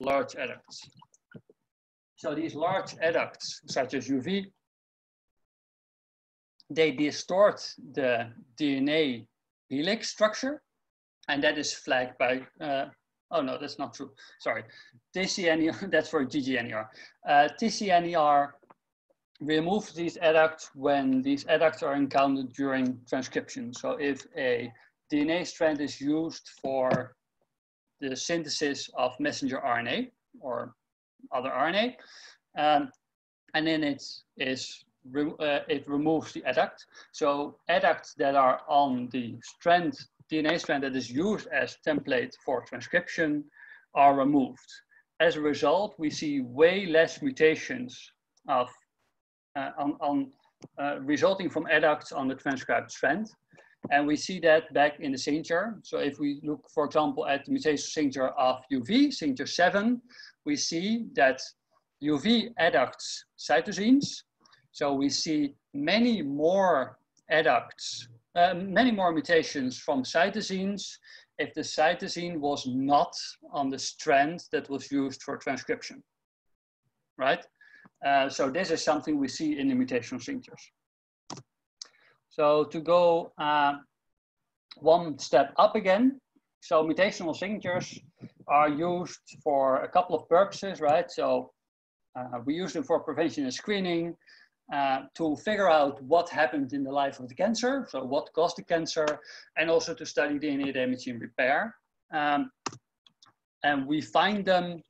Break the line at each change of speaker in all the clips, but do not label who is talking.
large adducts. So these large adducts, such as UV, they distort the DNA helix structure, and that is flagged by, uh, oh no, that's not true, sorry. TCNER, that's for GGNER. Uh, TCNER removes these adducts when these adducts are encountered during transcription. So if a DNA strand is used for the synthesis of messenger RNA or other RNA, um, and then it is uh, it removes the adduct. So adducts that are on the strand, DNA strand that is used as template for transcription are removed. As a result, we see way less mutations of uh, on, on uh, resulting from adducts on the transcribed strand. And we see that back in the signature. So if we look, for example, at the mutation signature of UV, signature 7, we see that UV adducts cytosines. So we see many more adducts, uh, many more mutations from cytosines if the cytosine was not on the strand that was used for transcription, right? Uh, so this is something we see in the mutational signatures. So to go uh, one step up again, so mutational signatures are used for a couple of purposes, right? So uh, we use them for prevention and screening, uh, to figure out what happened in the life of the cancer, so what caused the cancer, and also to study DNA damage and repair. Um, and we find them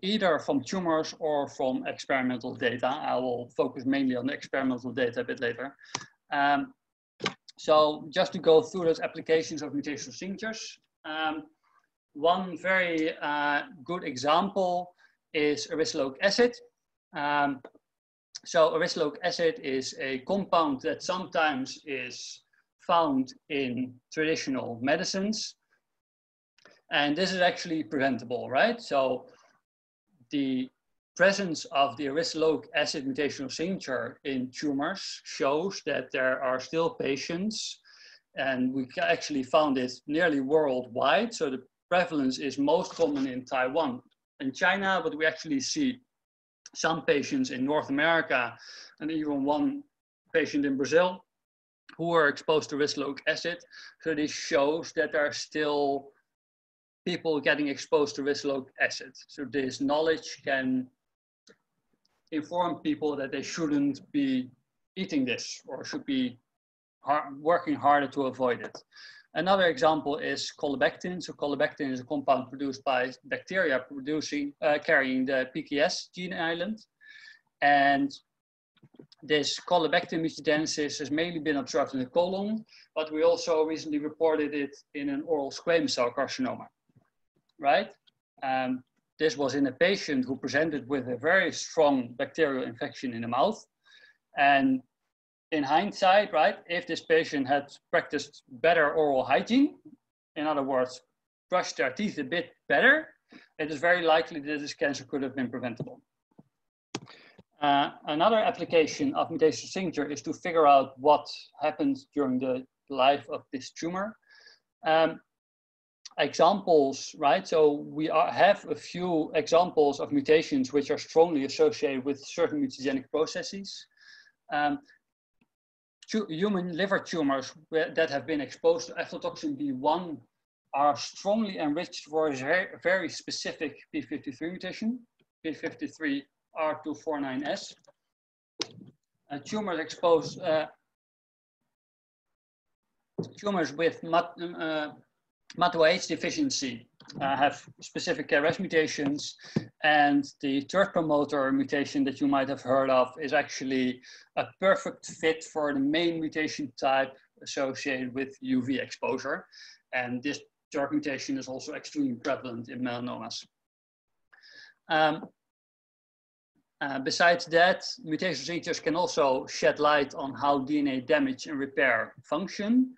either from tumors or from experimental data. I will focus mainly on the experimental data a bit later. Um, so just to go through those applications of mutational signatures, um, one very uh, good example is uracilolic acid. Um, so uracilolic acid is a compound that sometimes is found in traditional medicines. And this is actually preventable, right? So the presence of the uracilolic acid mutational signature in tumors shows that there are still patients, and we actually found it nearly worldwide. So the prevalence is most common in Taiwan and China, but we actually see some patients in North America and even one patient in Brazil who are exposed to uracilolic acid. So this shows that there are still people getting exposed to uracilolic acid. So this knowledge can inform people that they shouldn't be eating this or should be hard, working harder to avoid it. Another example is colibactin. So colibactin is a compound produced by bacteria producing, uh, carrying the PKS gene island. And this colibactin mutagenesis has mainly been observed in the colon, but we also recently reported it in an oral squamous cell carcinoma right? Um, this was in a patient who presented with a very strong bacterial infection in the mouth. And in hindsight, right, if this patient had practiced better oral hygiene, in other words, brushed their teeth a bit better, it is very likely that this cancer could have been preventable. Uh, another application of mutation signature is to figure out what happened during the life of this tumor. Um, examples, right? So we are, have a few examples of mutations which are strongly associated with certain mutagenic processes. Um, human liver tumors that have been exposed to aflatoxin B1 are strongly enriched for a very, specific P53 mutation, P53R249S. Uh, tumors exposed, uh, tumors with uh, MAT2H deficiency uh, have specific KRAS mutations, and the third promoter mutation that you might have heard of is actually a perfect fit for the main mutation type associated with UV exposure. And this TERT mutation is also extremely prevalent in melanomas. Um, uh, besides that, mutation signatures can also shed light on how DNA damage and repair function.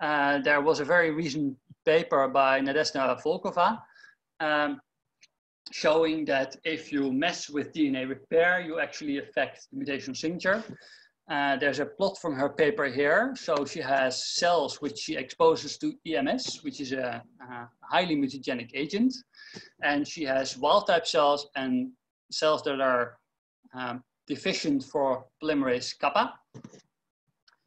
Uh, there was a very recent paper by Nadezhda Volkova um, showing that if you mess with DNA repair, you actually affect the mutation signature. Uh, there's a plot from her paper here. So she has cells which she exposes to EMS, which is a, a highly mutagenic agent. And she has wild type cells and cells that are um, deficient for polymerase kappa.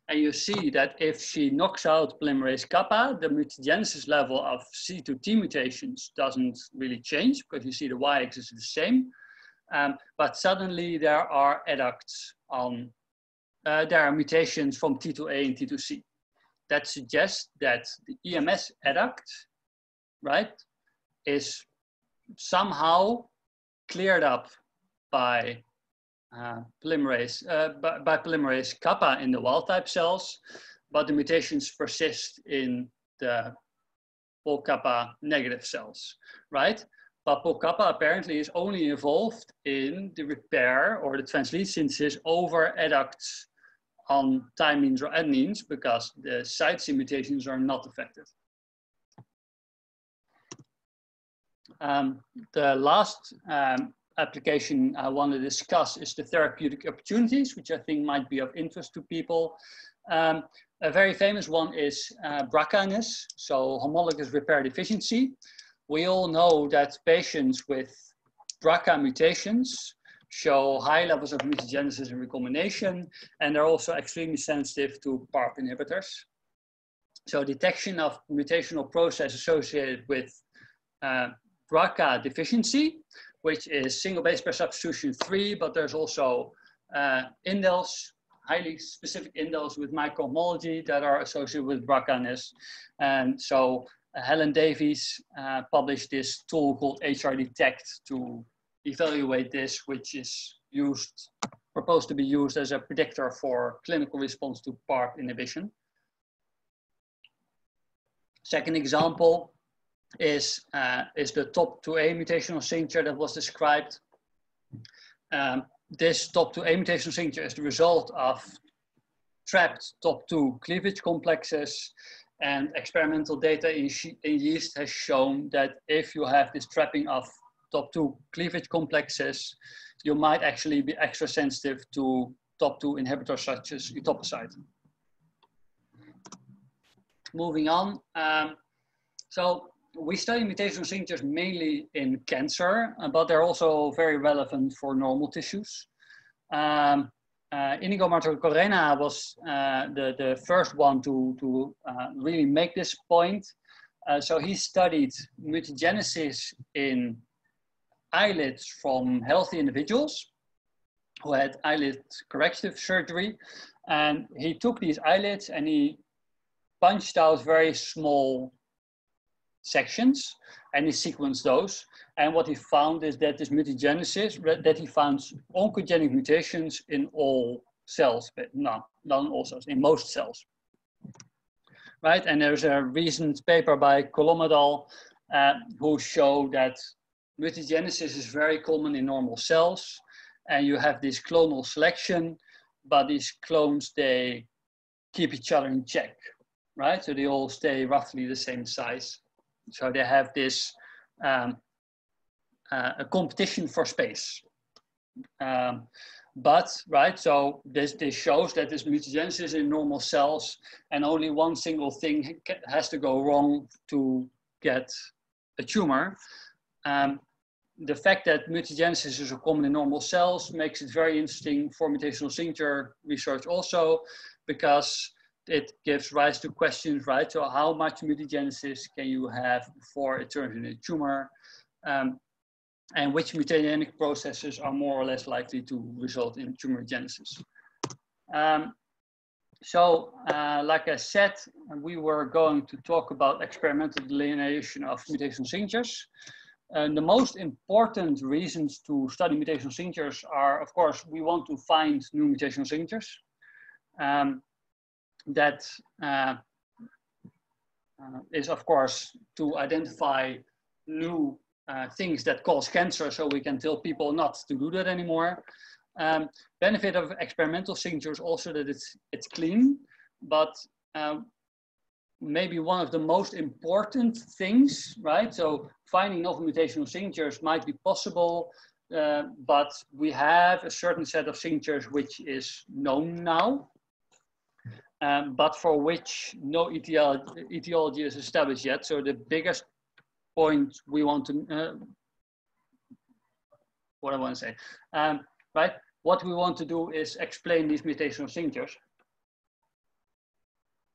And you see that if she knocks out polymerase kappa, the mutagenesis level of C2T mutations doesn't really change because you see the y-axis is the same. Um, but suddenly there are adducts on, uh, there are mutations from T2A and T2C. That suggests that the EMS adduct, right, is somehow cleared up by uh, polymerase, uh, by, by, polymerase kappa in the wild type cells, but the mutations persist in the pol kappa negative cells, right? But pol kappa apparently is only involved in the repair or the translead synthesis over adducts on thymines or adenines because the side C mutations are not affected. Um, the last um, application I want to discuss is the therapeutic opportunities, which I think might be of interest to people. Um, a very famous one is uh, BRCA-ness, so homologous repair deficiency. We all know that patients with BRCA mutations show high levels of mutagenesis and recombination, and they're also extremely sensitive to PARP inhibitors. So detection of mutational process associated with uh, BRCA deficiency which is single base pair substitution three, but there's also uh, indels, highly specific indels with microhomology that are associated with BRCA-ness. And so uh, Helen Davies uh, published this tool called HR Detect to evaluate this, which is used, proposed to be used as a predictor for clinical response to PARP inhibition. Second example, is, uh, is the TOP2A mutational signature that was described. Um, this TOP2A mutational signature is the result of trapped TOP2 cleavage complexes and experimental data in, in yeast has shown that if you have this trapping of TOP2 cleavage complexes, you might actually be extra sensitive to TOP2 inhibitors such as etoposide. Moving on, um, so we study mutational signatures mainly in cancer, uh, but they're also very relevant for normal tissues. Um, uh, Inigo Martorell-Corena was uh, the, the first one to, to uh, really make this point. Uh, so he studied mutagenesis in eyelids from healthy individuals who had eyelid corrective surgery. And he took these eyelids and he punched out very small sections and he sequenced those. And what he found is that this mutagenesis, that he found oncogenic mutations in all cells, but no, not in all cells, in most cells. Right, and there's a recent paper by Colomedal uh, who showed that mutagenesis is very common in normal cells, and you have this clonal selection, but these clones, they keep each other in check, right? So they all stay roughly the same size. So they have this um, uh, a competition for space. Um, but, right, so this, this shows that this mutagenesis in normal cells and only one single thing has to go wrong to get a tumor. Um, the fact that mutagenesis is common in normal cells makes it very interesting for mutational signature research also, because it gives rise to questions, right? So how much mutagenesis can you have before it turns into a tumor? Um, and which mutagenic processes are more or less likely to result in tumor genesis? Um, so, uh, like I said, we were going to talk about experimental delineation of mutational signatures. And the most important reasons to study mutational signatures are, of course, we want to find new mutational signatures. Um, that uh, uh, is, of course, to identify new uh, things that cause cancer so we can tell people not to do that anymore. Um, benefit of experimental signatures also that it's, it's clean, but um, maybe one of the most important things, right? So finding novel mutational signatures might be possible uh, but we have a certain set of signatures which is known now, um, but for which no etiology is established yet. So the biggest point we want to, uh, what I want to say, um, right? What we want to do is explain these mutational signatures.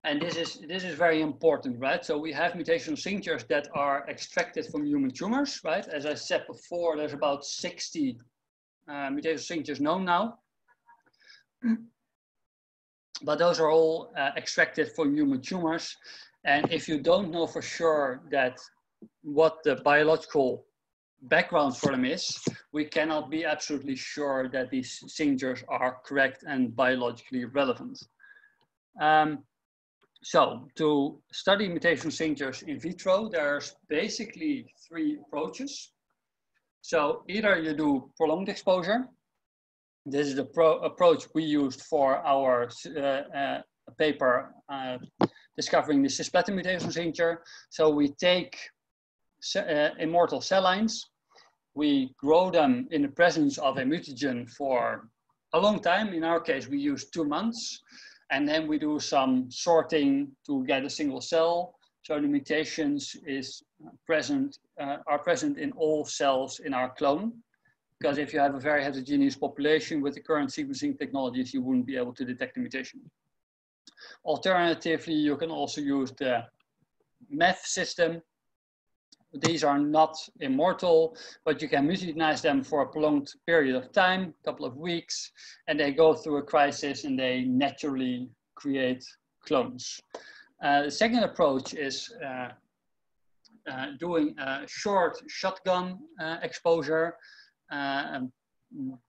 And this is, this is very important, right? So we have mutational signatures that are extracted from human tumors, right? As I said before, there's about 60 uh, mutational signatures known now. But those are all uh, extracted from human tumors. And if you don't know for sure that what the biological background for them is, we cannot be absolutely sure that these signatures are correct and biologically relevant. Um, so to study mutational signatures in vitro, there's basically three approaches. So either you do prolonged exposure. This is the approach we used for our uh, uh, paper uh, discovering the cisplatin mutation signature. So we take immortal cell lines, we grow them in the presence of a mutagen for a long time. In our case, we use two months. And then we do some sorting to get a single cell. So the mutations is present, uh, are present in all cells in our clone. Because if you have a very heterogeneous population with the current sequencing technologies, you wouldn't be able to detect the mutation. Alternatively, you can also use the MEF system, these are not immortal, but you can mutagenize them for a prolonged period of time, a couple of weeks, and they go through a crisis and they naturally create clones. Uh, the second approach is uh, uh, doing a short shotgun uh, exposure. Uh,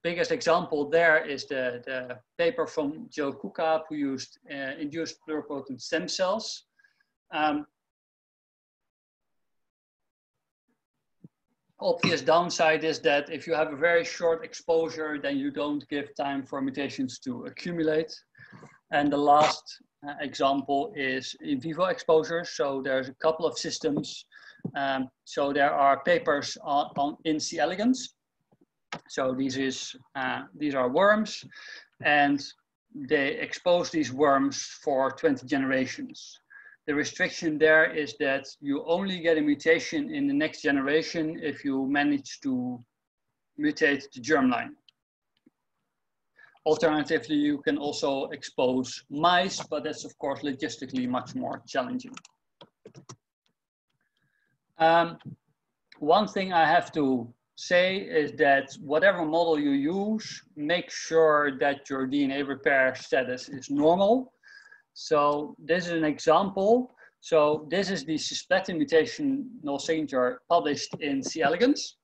biggest example there is the, the paper from Joe Kuka, who used uh, induced pluripotent stem cells. Um, obvious downside is that if you have a very short exposure, then you don't give time for mutations to accumulate. And the last uh, example is in vivo exposure. So there's a couple of systems. Um, so there are papers on, on in C. elegans. So these, is, uh, these are worms and they expose these worms for 20 generations. The restriction there is that you only get a mutation in the next generation if you manage to mutate the germline. Alternatively, you can also expose mice, but that's of course logistically much more challenging. Um, one thing I have to say is that whatever model you use, make sure that your DNA repair status is normal so this is an example. So this is the cisplatin mutational signature published in C. elegans.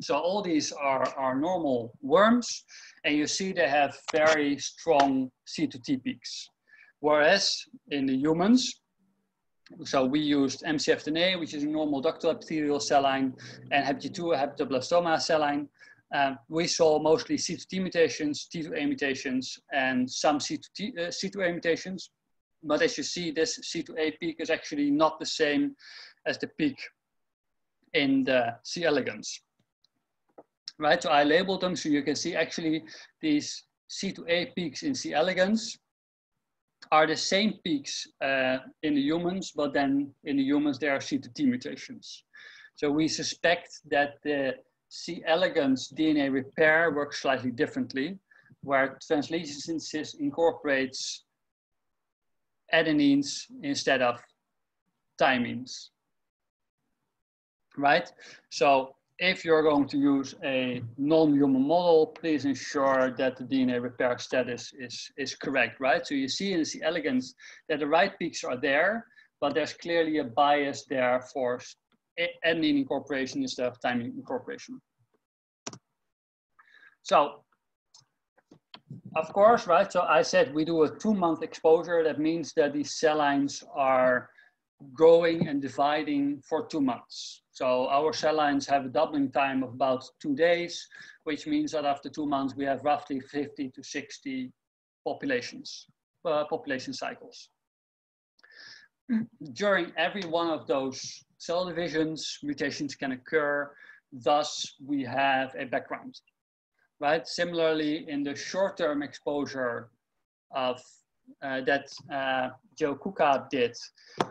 So all these are, are normal worms, and you see they have very strong C2T peaks. Whereas in the humans, so we used MCF10A, which is a normal ductal epithelial cell line, and HepG2, a hepatoblastoma cell line. Um, we saw mostly C2T mutations, T2A mutations, and some C2T, uh, C2A mutations. But as you see, this C2A peak is actually not the same as the peak in the C. elegans. Right, so I labeled them so you can see actually these C2A peaks in C. elegans are the same peaks uh, in the humans, but then in the humans there are C2T mutations. So we suspect that the C. elegans DNA repair works slightly differently, where translation synthesis incorporates adenines instead of thymines, right? So if you're going to use a non-human model, please ensure that the DNA repair status is, is correct, right? So you see in C. elegans that the right peaks are there, but there's clearly a bias there for adenine incorporation instead of timing incorporation. So, of course, right, so I said we do a two month exposure. That means that these cell lines are growing and dividing for two months. So our cell lines have a doubling time of about two days, which means that after two months, we have roughly 50 to 60 populations, uh, population cycles. During every one of those cell divisions, mutations can occur. thus we have a background, right? Similarly, in the short-term exposure of that uh, Jill Kuka did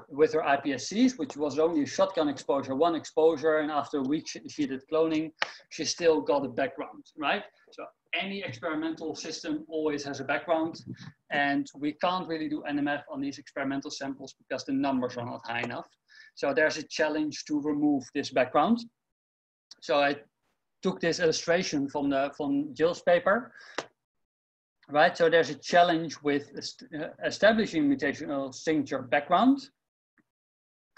with her iPSCs, which was only a shotgun exposure, one exposure, and after a week she, she did cloning, she still got a background, right? So any experimental system always has a background, and we can't really do NMF on these experimental samples because the numbers are not high enough. So there's a challenge to remove this background. So I took this illustration from the from Jill's paper, right? So there's a challenge with uh, establishing mutational signature background.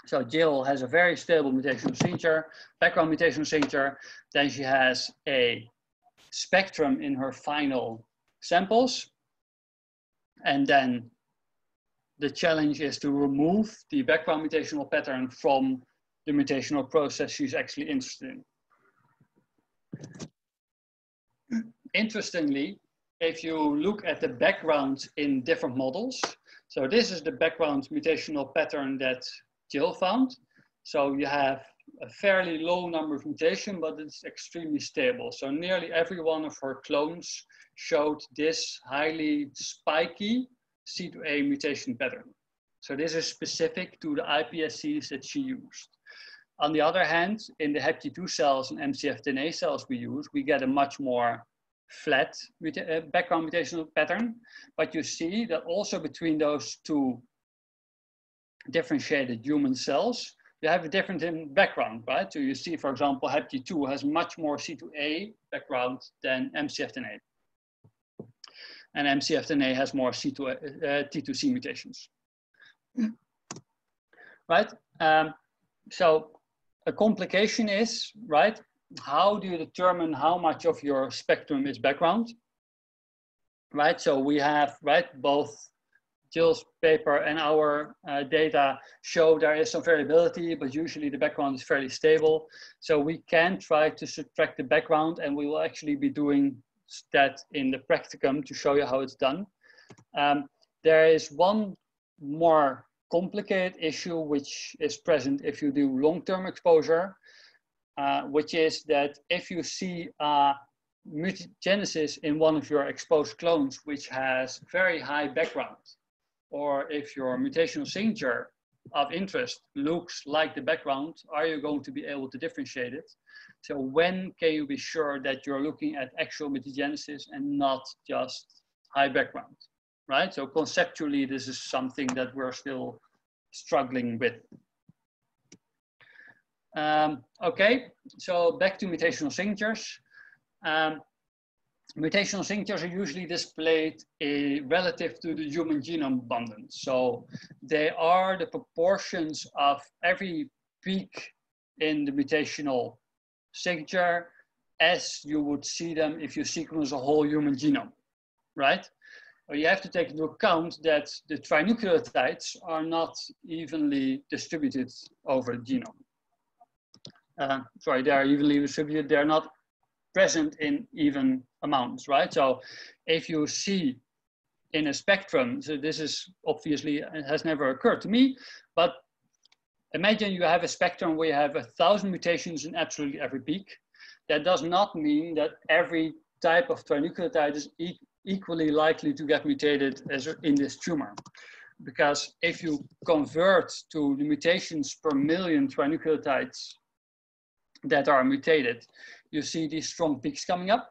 So Jill has a very stable mutational signature, background mutational signature. Then she has a spectrum in her final samples. And then the challenge is to remove the background mutational pattern from the mutational process she's actually interested in. Interestingly, if you look at the background in different models, so this is the background mutational pattern that Jill found. So you have a fairly low number of mutation, but it's extremely stable. So nearly every one of her clones showed this highly spiky C2A mutation pattern. So this is specific to the iPSCs that she used. On the other hand, in the HepG2 cells and MCF10A cells we use, we get a much more flat uh, background mutational pattern. But you see that also between those two differentiated human cells, you have a different in background, right? So you see, for example, HepG2 has much more C2A background than MCF10A. And MCF10A has more C2, uh, T2C mutations. right? Um, so a complication is, right, how do you determine how much of your spectrum is background? Right, so we have, right, both Jill's paper and our uh, data show there is some variability, but usually the background is fairly stable. So we can try to subtract the background and we will actually be doing that in the practicum to show you how it's done. Um, there is one more complicated issue which is present if you do long-term exposure. Uh, which is that if you see a mutagenesis in one of your exposed clones, which has very high background, or if your mutational signature of interest looks like the background, are you going to be able to differentiate it? So when can you be sure that you're looking at actual mutagenesis and not just high background, right? So conceptually, this is something that we're still struggling with. Um, okay, so back to mutational signatures. Um, mutational signatures are usually displayed a, relative to the human genome abundance. So they are the proportions of every peak in the mutational signature as you would see them if you sequence a whole human genome, right? You have to take into account that the trinucleotides are not evenly distributed over the genome uh, sorry, they are evenly distributed. They're not present in even amounts, right? So if you see in a spectrum, so this is obviously, has never occurred to me, but imagine you have a spectrum where you have a thousand mutations in absolutely every peak. That does not mean that every type of trinucleotide is e equally likely to get mutated as in this tumor. Because if you convert to the mutations per million trinucleotides that are mutated, you see these strong peaks coming up.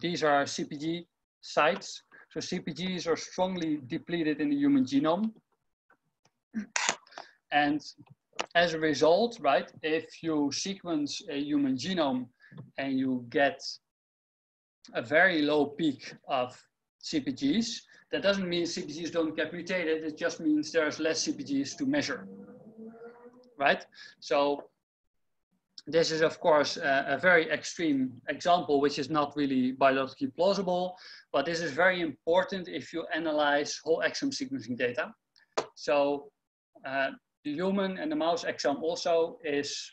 These are CPG sites. So CPGs are strongly depleted in the human genome. And as a result, right, if you sequence a human genome and you get a very low peak of CPGs, that doesn't mean CPGs don't get mutated, it just means there's less CPGs to measure, right? So this is, of course, a, a, very extreme example, which is not really biologically plausible, but this is very important if you analyze whole exome sequencing data. So uh, the human and the mouse exome also is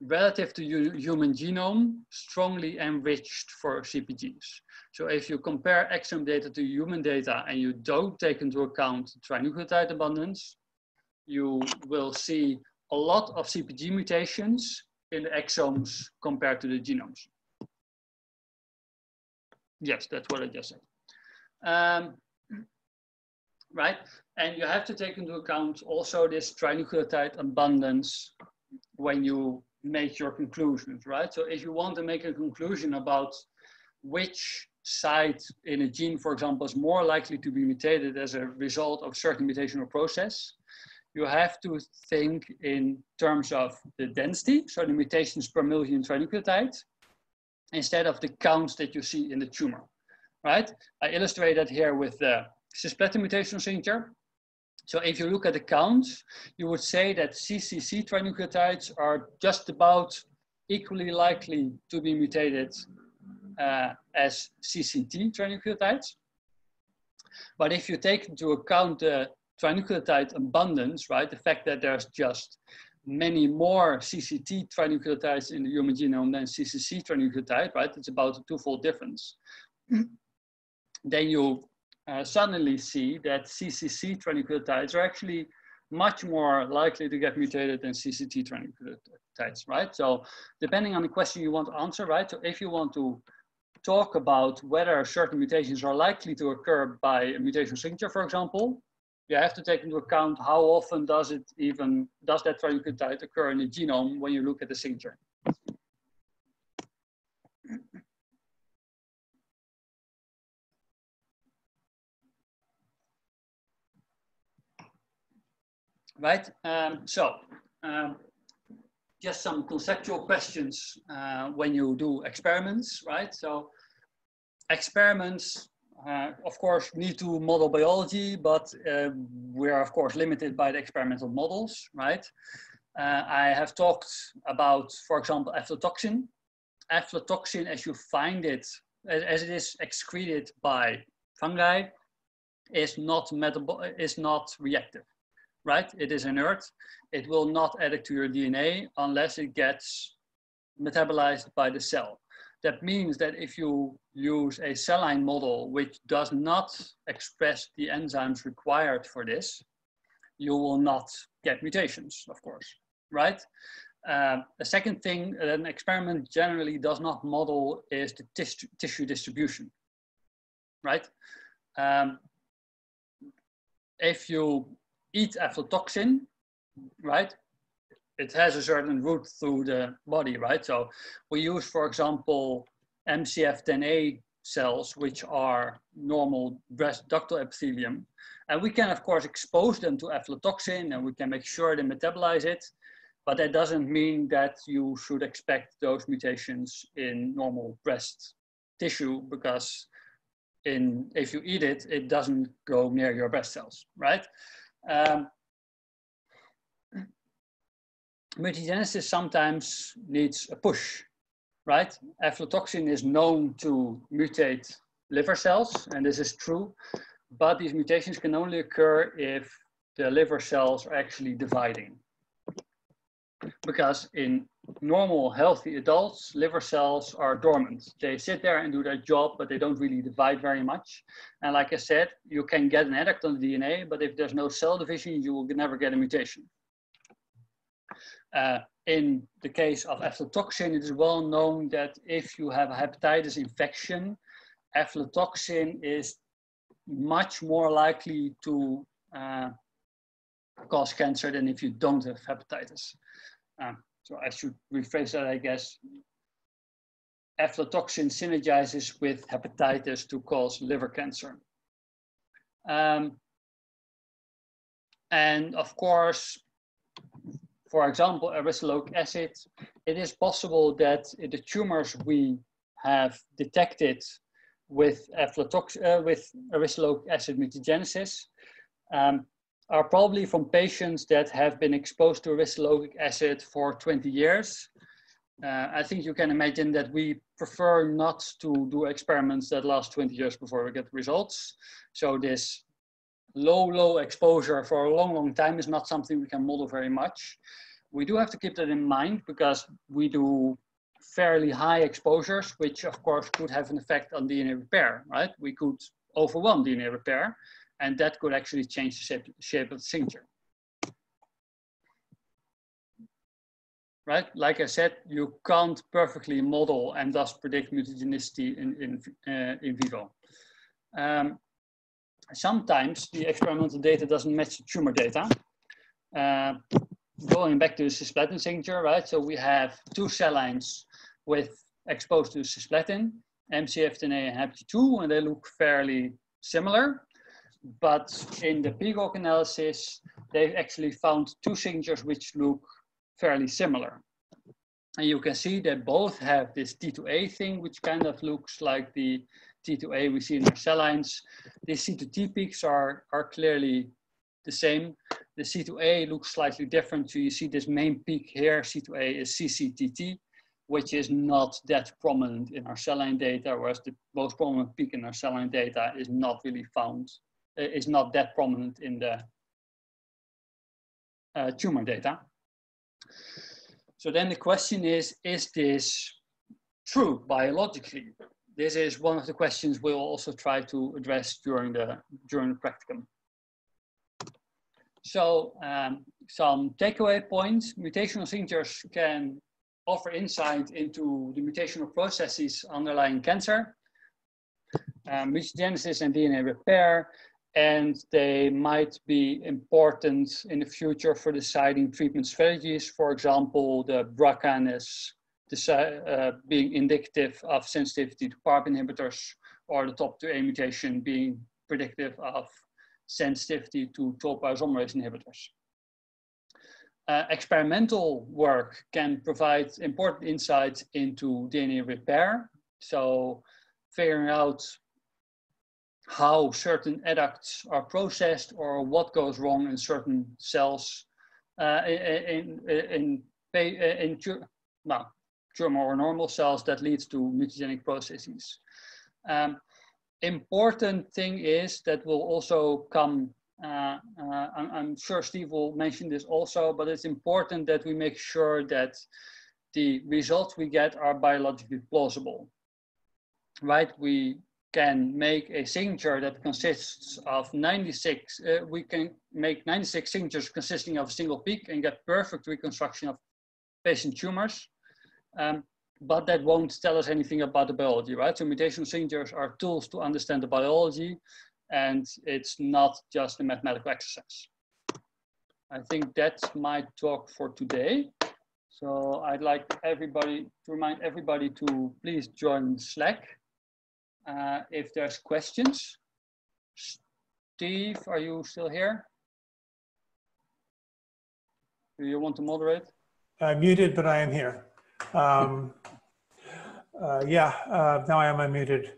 relative to human genome, strongly enriched for CPGs. So if you compare exome data to human data and you don't take into account trinucleotide abundance, you will see a lot of CPG mutations in the exomes compared to the genomes. Yes, that's what I just said. Um, right, and you have to take into account also this trinucleotide abundance when you make your conclusions, right? So if you want to make a conclusion about which site in a gene, for example, is more likely to be mutated as a result of certain mutational process, you have to think in terms of the density, so the mutations per million trinucleotide, instead of the counts that you see in the tumor, right? I illustrate that here with the cisplatin mutational signature. So if you look at the counts, you would say that CCC trinucleotides are just about equally likely to be mutated uh, as CCT trinucleotides. But if you take into account the trinucleotide abundance, right, the fact that there's just many more CCT trinucleotides in the human genome than CCC trinucleotide, right, it's about a twofold difference. then you uh, suddenly see that CCC trinucleotides are actually much more likely to get mutated than CCT trinucleotides, right? So depending on the question you want to answer, right? So if you want to talk about whether certain mutations are likely to occur by a mutation signature, for example, you have to take into account how often does it even, does that trinucleotide occur in the genome when you look at the signature. right? Um, so, um, just some conceptual questions uh, when you do experiments, right? So, experiments, uh, of course, we need to model biology, but uh, we're of course limited by the experimental models, right? Uh, I have talked about, for example, aflatoxin. Aflatoxin, as you find it, as, as it is excreted by fungi, is not is not reactive right? It is inert. It will not edit to your DNA unless it gets metabolized by the cell. That means that if you use a cell line model which does not express the enzymes required for this, you will not get mutations, of course, right? Uh, the second thing that an experiment generally does not model is the tis tissue distribution, right? Um, if you eat aflatoxin, right? It has a certain route through the body, right? So we use, for example, MCF10A cells, which are normal breast ductal epithelium. And we can, of course, expose them to aflatoxin and we can make sure they metabolize it. But that doesn't mean that you should expect those mutations in normal breast tissue because in, if you eat it, it doesn't go near your breast cells, right? Um, mutagenesis sometimes needs a push, right? Aflatoxin is known to mutate liver cells, and this is true, but these mutations can only occur if the liver cells are actually dividing. Because in normal healthy adults, liver cells are dormant. They sit there and do their job, but they don't really divide very much. And like I said, you can get an edit on the DNA, but if there's no cell division, you will never get a mutation. Uh, in the case of aflatoxin, it is well known that if you have a hepatitis infection, aflatoxin is much more likely to uh, cause cancer than if you don't have hepatitis. Um, so I should rephrase that, I guess. Aflatoxin synergizes with hepatitis to cause liver cancer. Um, and of course, for example, aristoloic acid, it is possible that the tumors we have detected with aflatoxin, uh, with acid mutagenesis um, are probably from patients that have been exposed to aristoloic acid for 20 years. Uh, I think you can imagine that we prefer not to do experiments that last 20 years before we get results. So this low, low exposure for a long, long time is not something we can model very much. We do have to keep that in mind because we do fairly high exposures, which of course could have an effect on DNA repair, right? We could overwhelm DNA repair and that could actually change the shape, shape of the signature. right? Like I said, you can't perfectly model and thus predict mutagenicity in, in, uh, in vivo. Um, sometimes the experimental data doesn't match the tumor data. Uh, going back to the cisplatin signature, right? So we have two cell lines with exposed to cisplatin, MCF10A and HAPG2, and they look fairly similar. But in the PGOC analysis, they've actually found two signatures which look fairly similar. And you can see that both have this T2A thing, which kind of looks like the T2A we see in our cell lines. The C2T peaks are, are clearly the same. The C2A looks slightly different. So you see this main peak here, C2A is CCTT, which is not that prominent in our cell line data, whereas the most prominent peak in our cell line data is not really found, is not that prominent in the uh, tumor data. So then the question is, is this true biologically? This is one of the questions we'll also try to address during the, during the practicum. So um, some takeaway points, mutational signatures can offer insight into the mutational processes underlying cancer, um, mutagenesis and DNA repair, and they might be important in the future for deciding treatment strategies. For example, the BRCA uh, being indicative of sensitivity to PARP inhibitors, or the TOP2A mutation being predictive of sensitivity to topoisomerase inhibitors. Uh, experimental work can provide important insights into DNA repair. So figuring out how certain adducts are processed or what goes wrong in certain cells uh, in, in, in, in, well, tumor or normal cells that leads to mutagenic processes. Um, important thing is that will also come, uh, uh, I'm, I'm, sure Steve will mention this also, but it's important that we make sure that the results we get are biologically plausible, right? We can make a signature that consists of 96, uh, we can make 96 signatures consisting of a single peak and get perfect reconstruction of patient tumors. Um, but that won't tell us anything about the biology, right? So mutational signatures are tools to understand the biology and it's not just a mathematical exercise. I think that's my talk for today. So I'd like everybody to remind everybody to please join Slack uh, if there's questions. Steve, are you still here? Do you want to moderate?
I'm muted, but I am here. Um, uh, yeah, uh, now I am unmuted.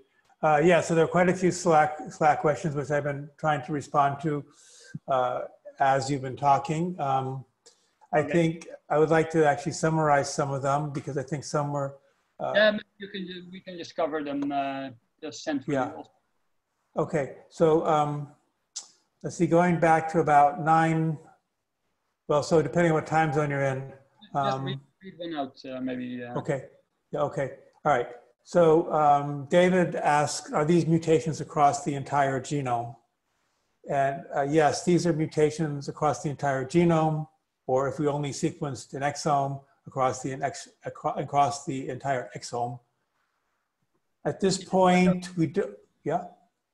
Uh, yeah, so there are quite a few Slack, Slack questions which I've been trying to respond to uh, as you've been talking. Um, I okay. think I would like to actually summarize some of them because I think some were.
Uh, yeah, you can. We can just cover them uh, just centrally.
Yeah. Okay, so um, let's see. Going back to about nine. Well, so depending on what time zone you're in.
Um, read, one out, uh, maybe.
Uh, okay. Yeah. Okay. All right. So um, David asked, are these mutations across the entire genome? And uh, yes, these are mutations across the entire genome, or if we only sequenced an exome across the, ex, across the entire exome. At this point, we do, yeah?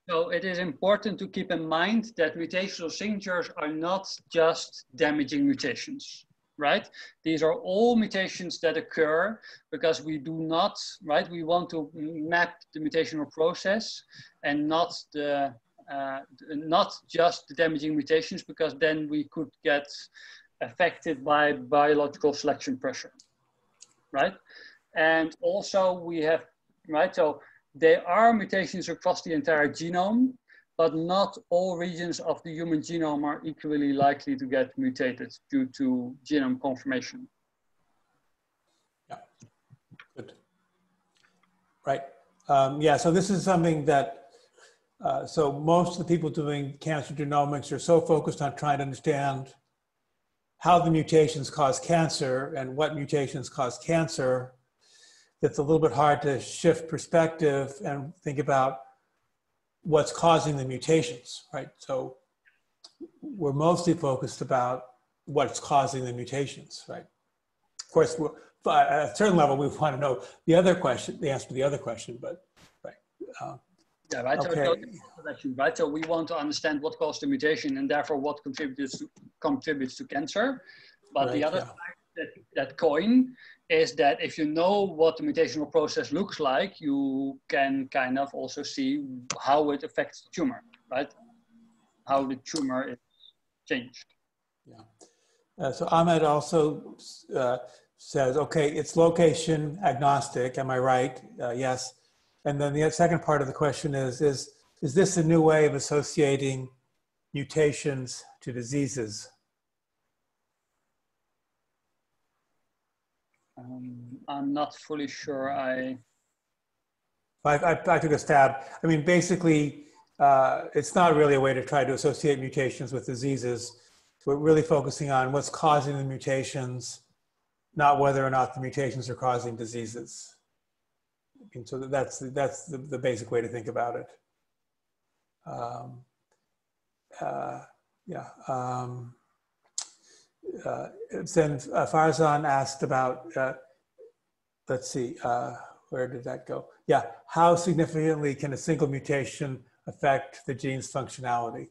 So it is important to keep in mind that mutational signatures are not just damaging mutations, right? These are all mutations that occur because we do not, right? We want to map the mutational process and not the, uh, not just the damaging mutations because then we could get affected by biological selection pressure, right? And also we have right? So they are mutations across the entire genome, but not all regions of the human genome are equally likely to get mutated due to genome conformation.
Yeah, good. Right. Um, yeah, so this is something that, uh, so most of the people doing cancer genomics are so focused on trying to understand how the mutations cause cancer and what mutations cause cancer it's a little bit hard to shift perspective and think about what's causing the mutations, right? So we're mostly focused about what's causing the mutations, right? of course, at a certain level, we want to know the other question, the answer to the other question, but right.
Uh, yeah, right. Okay. So, right. So we want to understand what caused the mutation and therefore what contributes to, contributes to cancer. But right, the other yeah. side that, that coin is that if you know what the mutational process looks like, you can kind of also see how it affects the tumor, right? How the tumor is changed.
Yeah. Uh, so Ahmed also uh, says, okay, it's location agnostic. Am I right? Uh, yes. And then the second part of the question is, is, is this a new way of associating mutations to diseases?
Um, I'm not fully sure. I,
I, I, I took a stab. I mean, basically, uh, it's not really a way to try to associate mutations with diseases. We're really focusing on what's causing the mutations, not whether or not the mutations are causing diseases. Mean, so that's that's the, the basic way to think about it. Um, uh, yeah. Um, uh, then uh, Farzan asked about, uh, let's see, uh, where did that go? Yeah, how significantly can a single mutation affect the gene's functionality?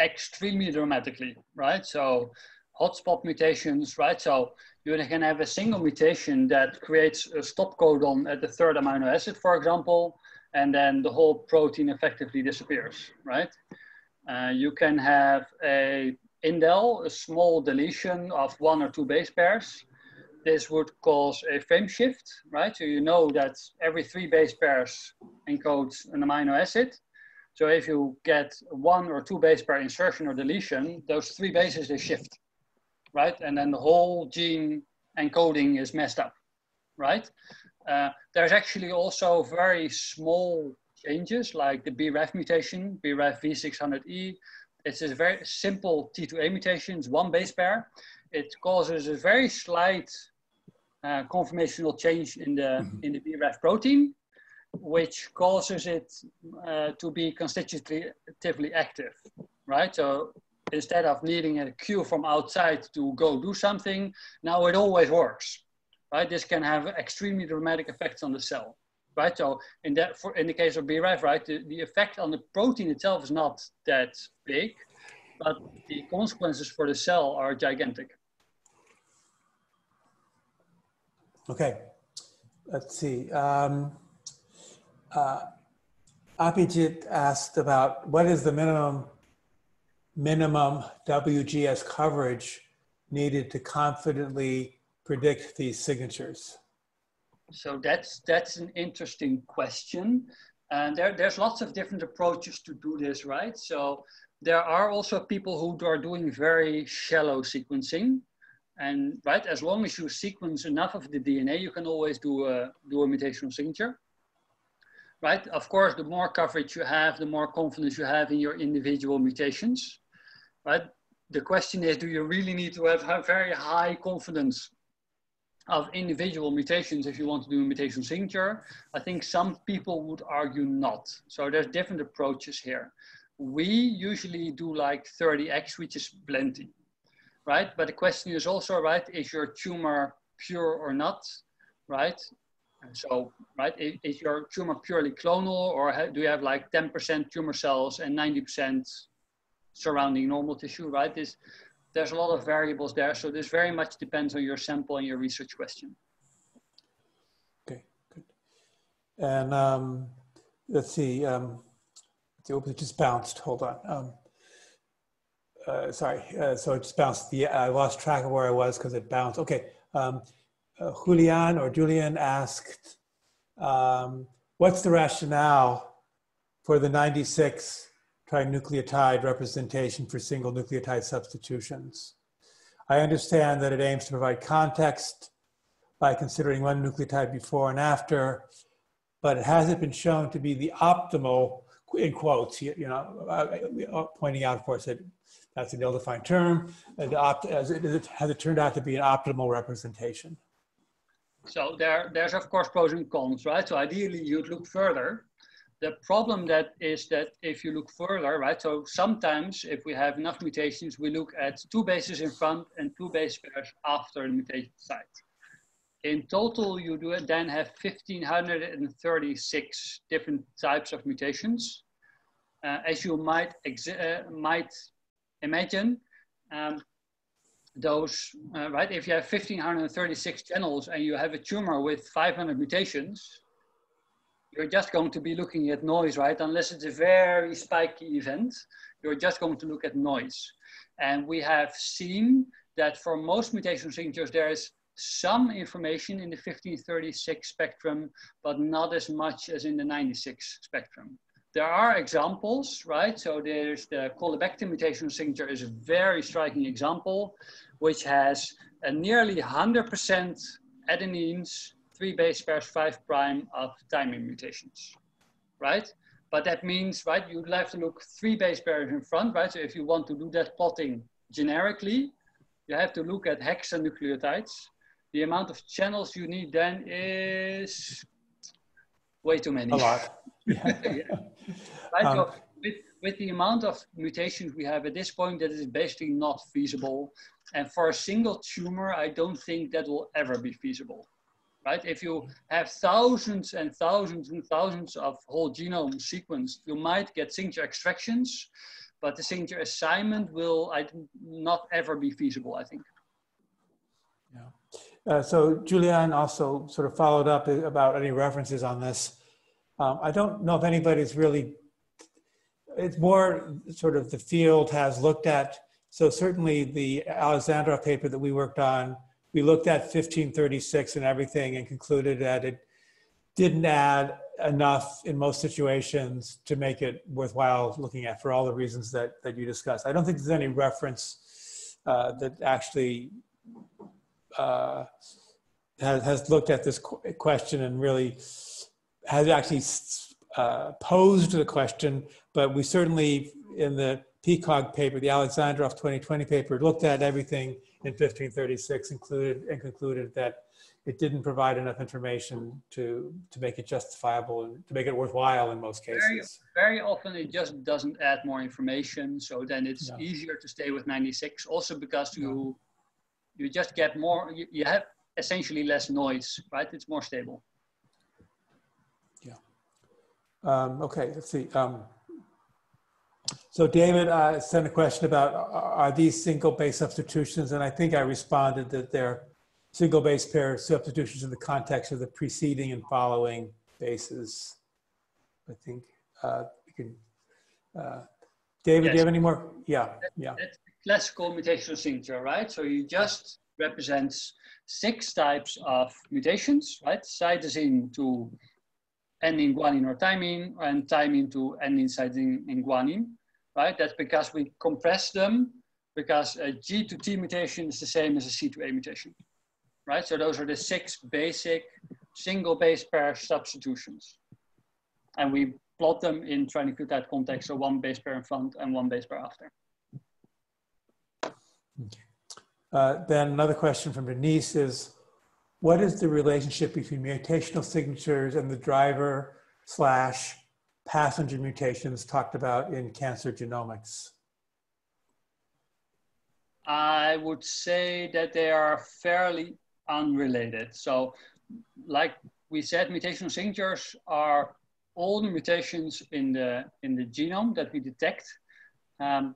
Extremely dramatically, right? So hotspot mutations, right? So you can have a single mutation that creates a stop codon at the third amino acid, for example, and then the whole protein effectively disappears, right? Uh, you can have a indel, a small deletion of one or two base pairs. This would cause a frame shift, right? So you know that every three base pairs encodes an amino acid. So if you get one or two base pair insertion or deletion, those three bases, they shift, right? And then the whole gene encoding is messed up, right? Uh, there's actually also very small changes like the BRAF mutation, BRAF V600E, it's a very simple T2A mutation, it's one base pair. It causes a very slight uh, conformational change in the, mm-hmm. in the BRAF protein, which causes it uh, to be constitutively active, right? So instead of needing a cue from outside to go do something, now it always works, right? This can have extremely dramatic effects on the cell right? So in that, for, in the case of BRAF, right, the, the effect on the protein itself is not that big, but the consequences for the cell are gigantic.
Okay, let's see. Um, uh, Abhijit asked about what is the minimum minimum WGS coverage needed to confidently predict these signatures?
So that's that's an interesting question. And there, there's lots of different approaches to do this, right? So there are also people who are doing very shallow sequencing. And right, as long as you sequence enough of the DNA, you can always do a, do a mutational signature. Right, of course, the more coverage you have, the more confidence you have in your individual mutations. Right, the question is, do you really need to have very high confidence of individual mutations if you want to do a mutation signature. I think some people would argue not. So there's different approaches here. We usually do like 30x, which is plenty, right? But the question is also, right, is your tumor pure or not, right? So, right, is your tumor purely clonal or do you have like 10% tumor cells and 90% surrounding normal tissue, right? This, there's a lot of variables there. So this very much depends on your sample and your research question.
Okay, good. And um, let's see, um, it just bounced, hold on. Um, uh, sorry, uh, so it just bounced. The, I lost track of where I was because it bounced. Okay, um, uh, Julian or Julian asked, um, what's the rationale for the 96 trinucleotide representation for single nucleotide substitutions. I understand that it aims to provide context by considering one nucleotide before and after, but it hasn't been shown to be the optimal, in quotes, you, know, uh, uh, pointing out, of course, that that's an ill-defined term, as it, has it turned out to be an optimal representation?
So there, there's of course pros and cons, right? So ideally you'd look further the problem that is that if you look further, right, so sometimes if we have enough mutations, we look at two bases in front and two base pairs after the mutation site. In total, you do then have 1,536 different types of mutations. Uh, as you might, uh, might imagine, um, those, uh, right, if you have 1,536 channels and you have a tumor with 500 mutations, you're just going to be looking at noise, right? Unless it's a very spiky event, you're just going to look at noise. And we have seen that for most mutation signatures, there is some information in the 1536 spectrum, but not as much as in the 96 spectrum. There are examples, right? So there's the Colibactin mutation signature is a very striking example, which has a nearly 100% adenines three base pairs five prime of thymine mutations, right? But that means, right, you'd have to look three base pairs in front, right? So if you want to do that plotting generically, you have to look at hexanucleotides. The amount of channels you need then is way too many.
A lot.
yeah. Right? Um, so with, with the amount of mutations we have at this point, that is basically not feasible. And for a single tumor, I don't think that will ever be feasible right? If you have thousands and thousands and thousands of whole genome sequenced, you might get signature extractions, but the signature assignment will not ever be feasible, I think.
Yeah. Uh, so Julian also sort of followed up about any references on this. Um, I don't know if anybody's really, it's more sort of the field has looked at, so certainly the Alexandrov paper that we worked on we looked at 1536 and everything and concluded that it didn't add enough in most situations to make it worthwhile looking at for all the reasons that, that you discussed. I don't think there's any reference uh, that actually uh, has, has looked at this qu question and really has actually uh, posed the question, but we certainly in the PCAWG paper, the Alexandrov 2020 paper, looked at everything in 1536 included and concluded that it didn't provide enough information to to make it justifiable and to make it worthwhile in most cases.
Very, very often it just doesn't add more information, so then it's yeah. easier to stay with 96. Also because you yeah. you just get more, you, you have essentially less noise, right? It's more stable.
Yeah. Um, okay, let's see. Um, so David uh, sent a question about are these single base substitutions? And I think I responded that they're single base pair substitutions in the context of the preceding and following bases. I think uh, we can. Uh, David, yes. do you have any more? Yeah, yeah.
That's classical mutational signature, right? So you just represents six types of mutations, right? Cytosine to ending guanine or thymine, and thymine to ending cytosine in guanine right? That's because we compress them because a G to T mutation is the same as a C to A mutation, right? So those are the six basic single base pair substitutions. And we plot them in trinucleotide context, so one base pair in front and one base pair after.
Uh, then another question from Denise is, what is the relationship between mutational signatures and the driver slash passenger mutations talked about in cancer genomics?
I would say that they are fairly unrelated. So, like we said, mutational signatures are all the mutations in the in the genome that we detect, um,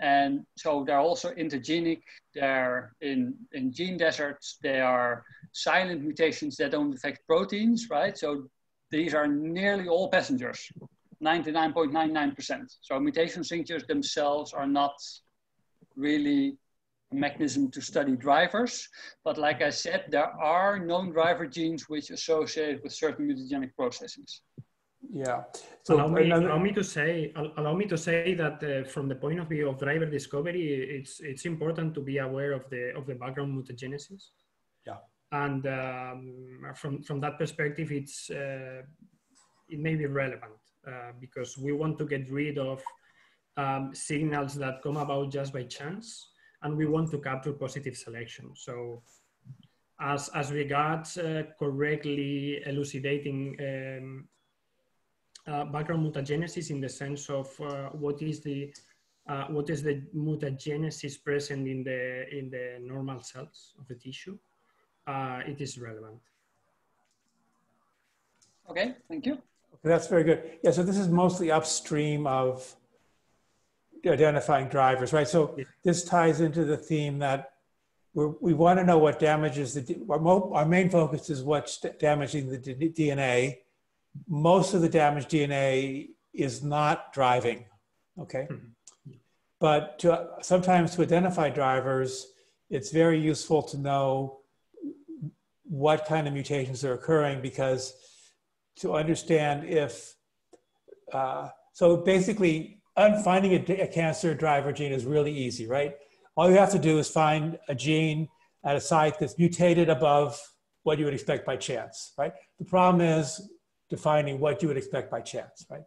and so they're also intergenic. They're in in gene deserts. They are silent mutations that don't affect proteins, right? So these are nearly all passengers, 99.99%. So mutation signatures themselves are not really a mechanism to study drivers. But like I said, there are known driver genes which associate with certain mutagenic processes.
Yeah.
So allow me, another... allow me to say allow me to say that uh, from the point of view of driver discovery, it's it's important to be aware of the of the background mutagenesis.
Yeah
and um, from from that perspective, it's uh, it may be relevant uh, because we want to get rid of um, signals that come about just by chance, and we want to capture positive selection. So, as as regards uh, correctly elucidating um, uh, background mutagenesis in the sense of uh, what is the uh, what is the mutagenesis present in the in the normal cells of the tissue, uh, it is relevant.
Okay, thank you.
Okay, that's very good. Yeah, so this is mostly upstream of identifying drivers, right? So this ties into the theme that we're, we want to know what damages the, our, our main focus is what's damaging the DNA. Most of the damaged DNA is not driving, okay? Mm -hmm. But to, sometimes to identify drivers, it's very useful to know what kind of mutations are occurring because to understand if, uh, so basically finding a, a, cancer driver gene is really easy, right? All you have to do is find a gene at a site that's mutated above what you would expect by chance, right? The problem is defining what you would expect by chance, right?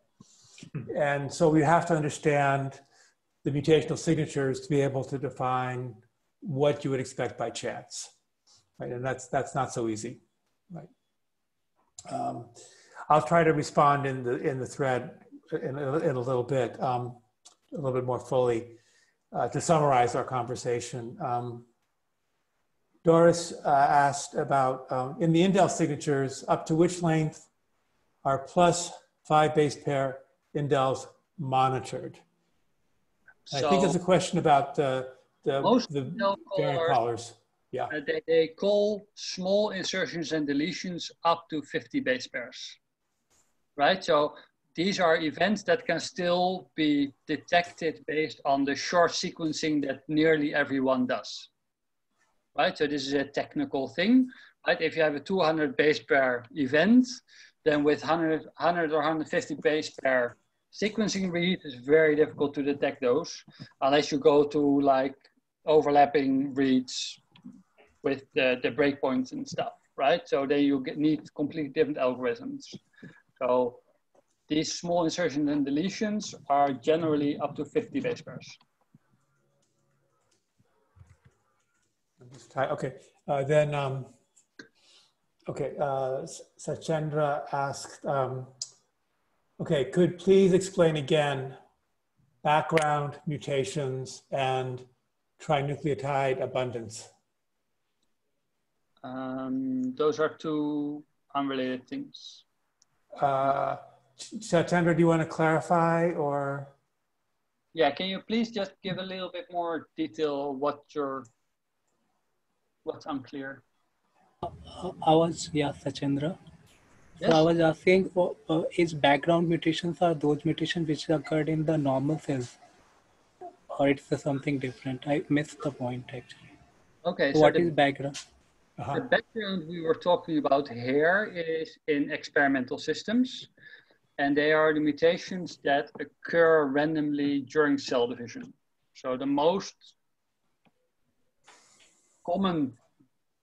And so we have to understand the mutational signatures to be able to define what you would expect by chance, right? And that's that's not so easy, right? Um, I'll try to respond in the in the thread in, in a little bit, um, a little bit more fully uh, to summarize our conversation. Um, Doris uh, asked about um, in the indel signatures, up to which length are plus five base pair indels monitored? So I think it's a question about the, the, the variant callers. Yeah.
Uh, they, they call small insertions and deletions up to 50 base pairs, right? So these are events that can still be detected based on the short sequencing that nearly everyone does, right? So this is a technical thing, right? If you have a 200 base pair event, then with 100, 100 or 150 base pair sequencing reads it's very difficult to detect those unless you go to like overlapping reads with the, the breakpoints and stuff, right? So then you get, need completely different algorithms. So these small insertions and deletions are generally up to 50 base pairs.
Okay, uh, then, um, okay, uh, Sachendra asked, um, Okay, could please explain again background mutations and trinucleotide abundance?
Um, those are two unrelated things.
Uh, Chatendra, do you want to clarify or?
Yeah, can you please just give a little bit more detail what your, what's unclear?
I was, yeah, Sachendra. Yes. So I was asking, uh, is background mutations are those mutations which occurred in the normal cells, or it's something different? I missed the point actually.
Okay.
So, so what the, is background?
Uh-huh. The background we were talking about here is in experimental systems, and they are the mutations that occur randomly during cell division. So the most common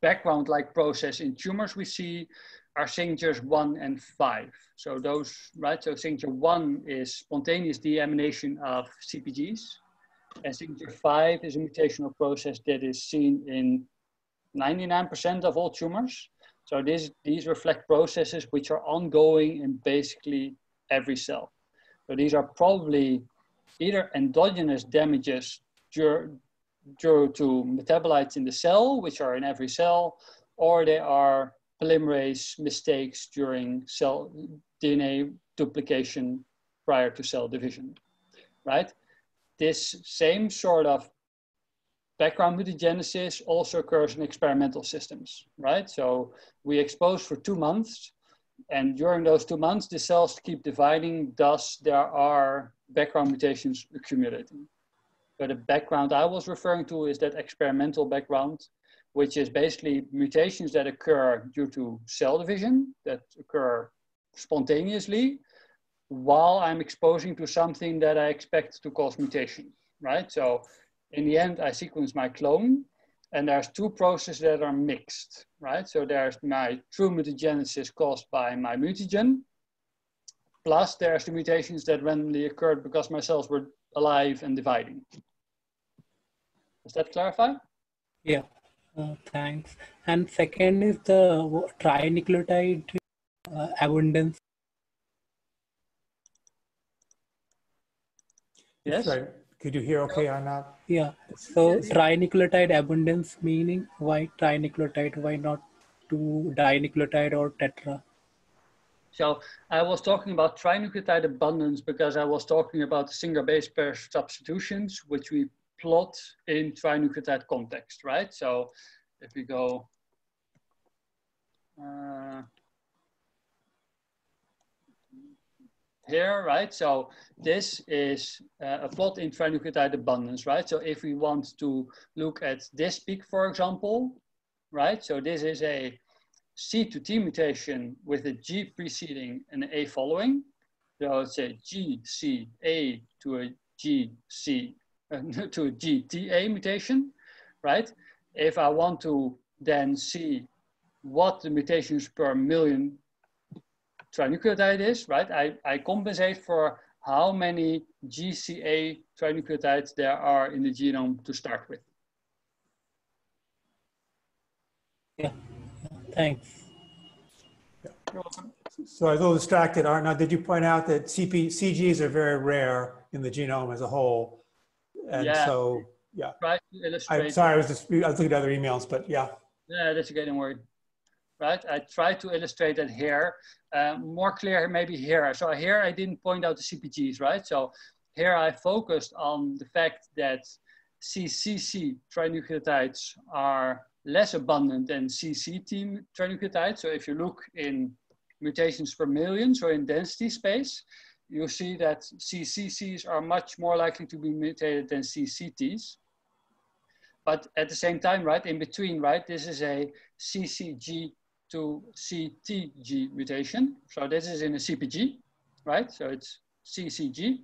background-like process in tumors we see are signatures one and five. So those, right? So signature one is spontaneous deamination of CPGs. And signature five is a mutational process that is seen in 99% of all tumors. So this, these reflect processes which are ongoing in basically every cell. So these are probably either endogenous damages due, due to metabolites in the cell, which are in every cell, or they are polymerase mistakes during cell DNA duplication prior to cell division, right? This same sort of background mutagenesis also occurs in experimental systems, right? So we expose for two months and during those two months, the cells keep dividing, thus there are background mutations accumulating. But the background I was referring to is that experimental background which is basically mutations that occur due to cell division that occur spontaneously while I'm exposing to something that I expect to cause mutation, right? So in the end, I sequence my clone and there's two processes that are mixed, right? So there's my true mutagenesis caused by my mutagen, plus there's the mutations that randomly occurred because my cells were alive and dividing. Does that clarify?
Yeah. Uh, thanks. And second is the trinucleotide uh, abundance.
Yes.
Sorry, could you hear okay or not?
Yeah. So trinucleotide abundance meaning why trinucleotide? Why not two dinucleotide or tetra?
So I was talking about trinucleotide abundance because I was talking about the single base pair substitutions, which we plot in trinucleotide context, right? So if we go, uh, here, right? So this is uh, a plot in trinucleotide abundance, right? So if we want to look at this peak, for example, right? So this is a C to T mutation with a G preceding and an A following. So it's a GCA to a GC uh, to a GTA mutation, right? If I want to then see what the mutations per million trinucleotide is, right? I, I compensate for how many GCA trinucleotides there are in the genome to start with.
Yeah, thanks.
So I was a little distracted. Art, now did you point out that CP, CGs are very rare in the genome as a whole? And
Yeah.
so, yeah.
Try to.
I'm sorry, I was just, I was looking at other emails, but yeah.
Yeah, that's okay, don't worry. Right, I try to illustrate that here. Uh, more clear maybe here. So here I didn't point out the CPGs, right? So here I focused on the fact that CCC trinucleotides are less abundant than CCT trinucleotides. So if you look in mutations per million, so in density space, you see that CCCs are much more likely to be mutated than CCTs. But at the same time, right, in between, right, this is a CCG to CTG mutation. So this is in a CPG, right? So it's CCG.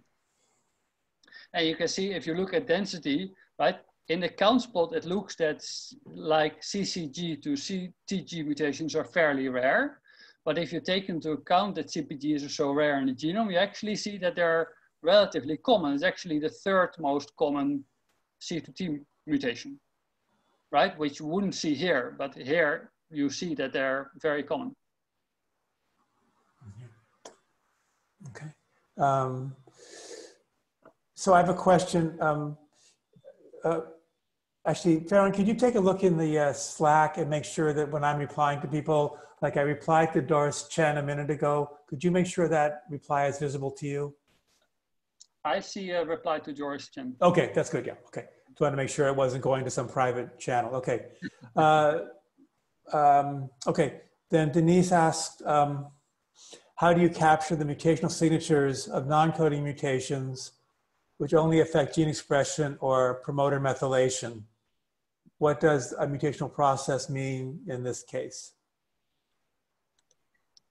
And you can see if you look at density, right, in the count plot, it looks that like CCG to CTG mutations are fairly rare. But if you take into account that CPGs are so rare in the genome, you actually see that they're relatively common. It's actually the third most common C to T mutation, right? Which you wouldn't see here, but here you see that they're very common.
Okay. Um, so I have a question. Um, uh, actually, Ferran, could you take a look in the uh, Slack and make sure that when I'm replying to people, like I replied to Doris Chen a minute ago, could you make sure that reply is visible to you?
I see a reply to Doris Chen.
Okay, that's good. Yeah. Okay. Just wanted to make sure it wasn't going to some private channel. Okay. Uh, um, okay. Then Denise asked, um, how do you capture the mutational signatures of non-coding mutations which only affect gene expression or promoter methylation? What does a mutational process mean in this case?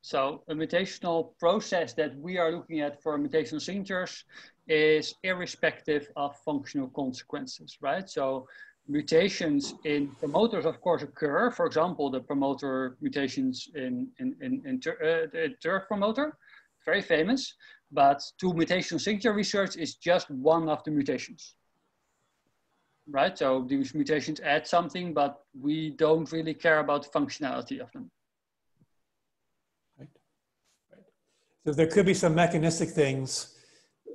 So a mutational process that we are looking at for mutational signatures is irrespective of functional consequences, right? So mutations in promoters, of course, occur. For example, the promoter mutations in, in, in, in uh, the TERT promoter, very famous. But to mutational signature research is just one of the mutations, right? So these mutations add something, but we don't really care about the functionality of them.
Right. So there could be some mechanistic things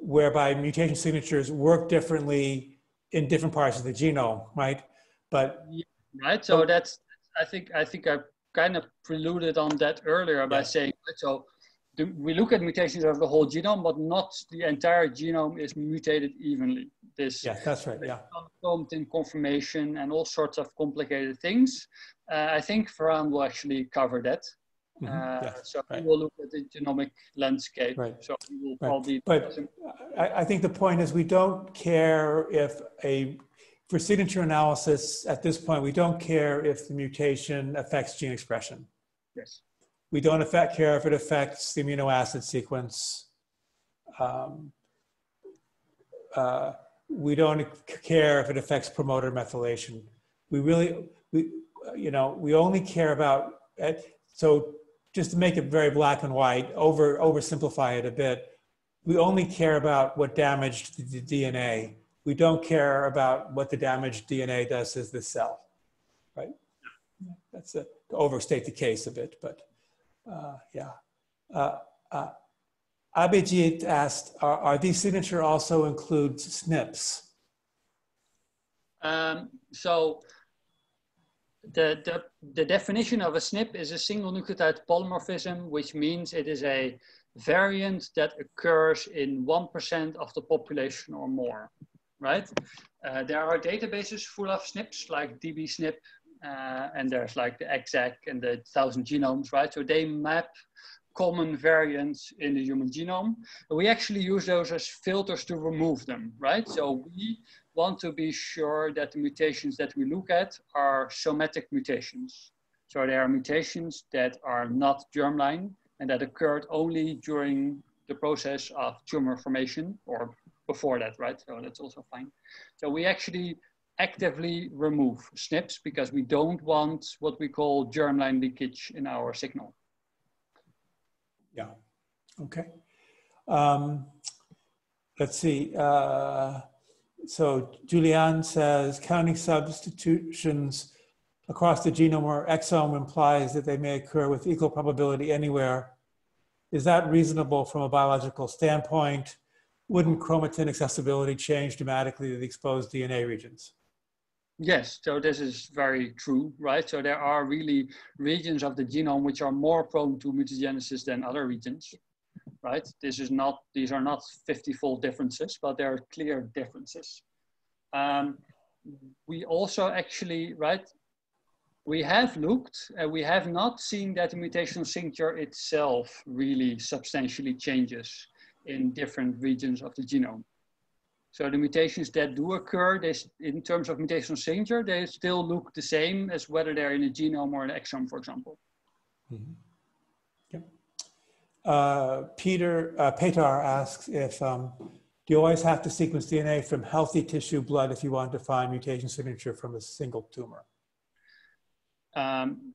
whereby mutation signatures work differently in different parts of the genome, right? But
yeah, right. So that's I think I think I kind of preluded on that earlier by
Yeah.
saying so. The, we look at mutations of the whole genome, but not the entire genome is mutated evenly. This
yeah, that's right. Yeah.
concomitant conformation and all sorts of complicated things. Uh, I think Ferran will actually cover that.
Mhm,
Uh,
yes,
so
right.
we will look at the genomic landscape.
Right.
So we will
Right.
probably
But I, I think the point is we don't care if a, for signature analysis at this point, we don't care if the mutation affects gene expression.
yes.
We don't affect, care if it affects the amino acid sequence. Um, uh, we don't care if it affects promoter methylation. We really, we, you know, we only care about, uh, so just to make it very black and white, over oversimplify it a bit, we only care about what damaged the, DNA. We don't care about what the damaged DNA does to the cell, right? That's a, to overstate the case a bit, but uh, yeah. Uh, uh, Abhijit asked, are, are these signature also include SNPs?
Um, so the, the, definition of a SNP is a single nucleotide polymorphism, which means it is a variant that occurs in 1% of the population or more, right? Uh, there are databases full of SNPs like dbSNP, uh, and there's like the EXAC and the thousand genomes, right? So they map common variants in the human genome. We actually use those as filters to remove them, right? So we want to be sure that the mutations that we look at are somatic mutations. So they are mutations that are not germline and that occurred only during the process of tumor formation or before that, right? So that's also fine. So we actually actively remove SNPs because we don't want what we call germline leakage in our signal.
Yeah, okay. Um, let's see. Uh, so Julian says counting substitutions across the genome or exome implies that they may occur with equal probability anywhere. Is that reasonable from a biological standpoint? Wouldn't chromatin accessibility change dramatically to the exposed DNA regions?
Yes, so this is very true, right? So there are really regions of the genome which are more prone to mutagenesis than other regions, right? This is not, these are not 50-fold differences, but there are clear differences. Um, we also actually, right, we have looked and we have not seen that the mutational signature itself really substantially changes in different regions of the genome. So the mutations that do occur, they, in terms of mutational signature, they still look the same as whether they're in a genome or an exome, for example. Mm -hmm.
Uh, Peter, uh, Petar asks if, um, do you always have to sequence DNA from healthy tissue blood if you want to find mutation signature from a single tumor?
Um,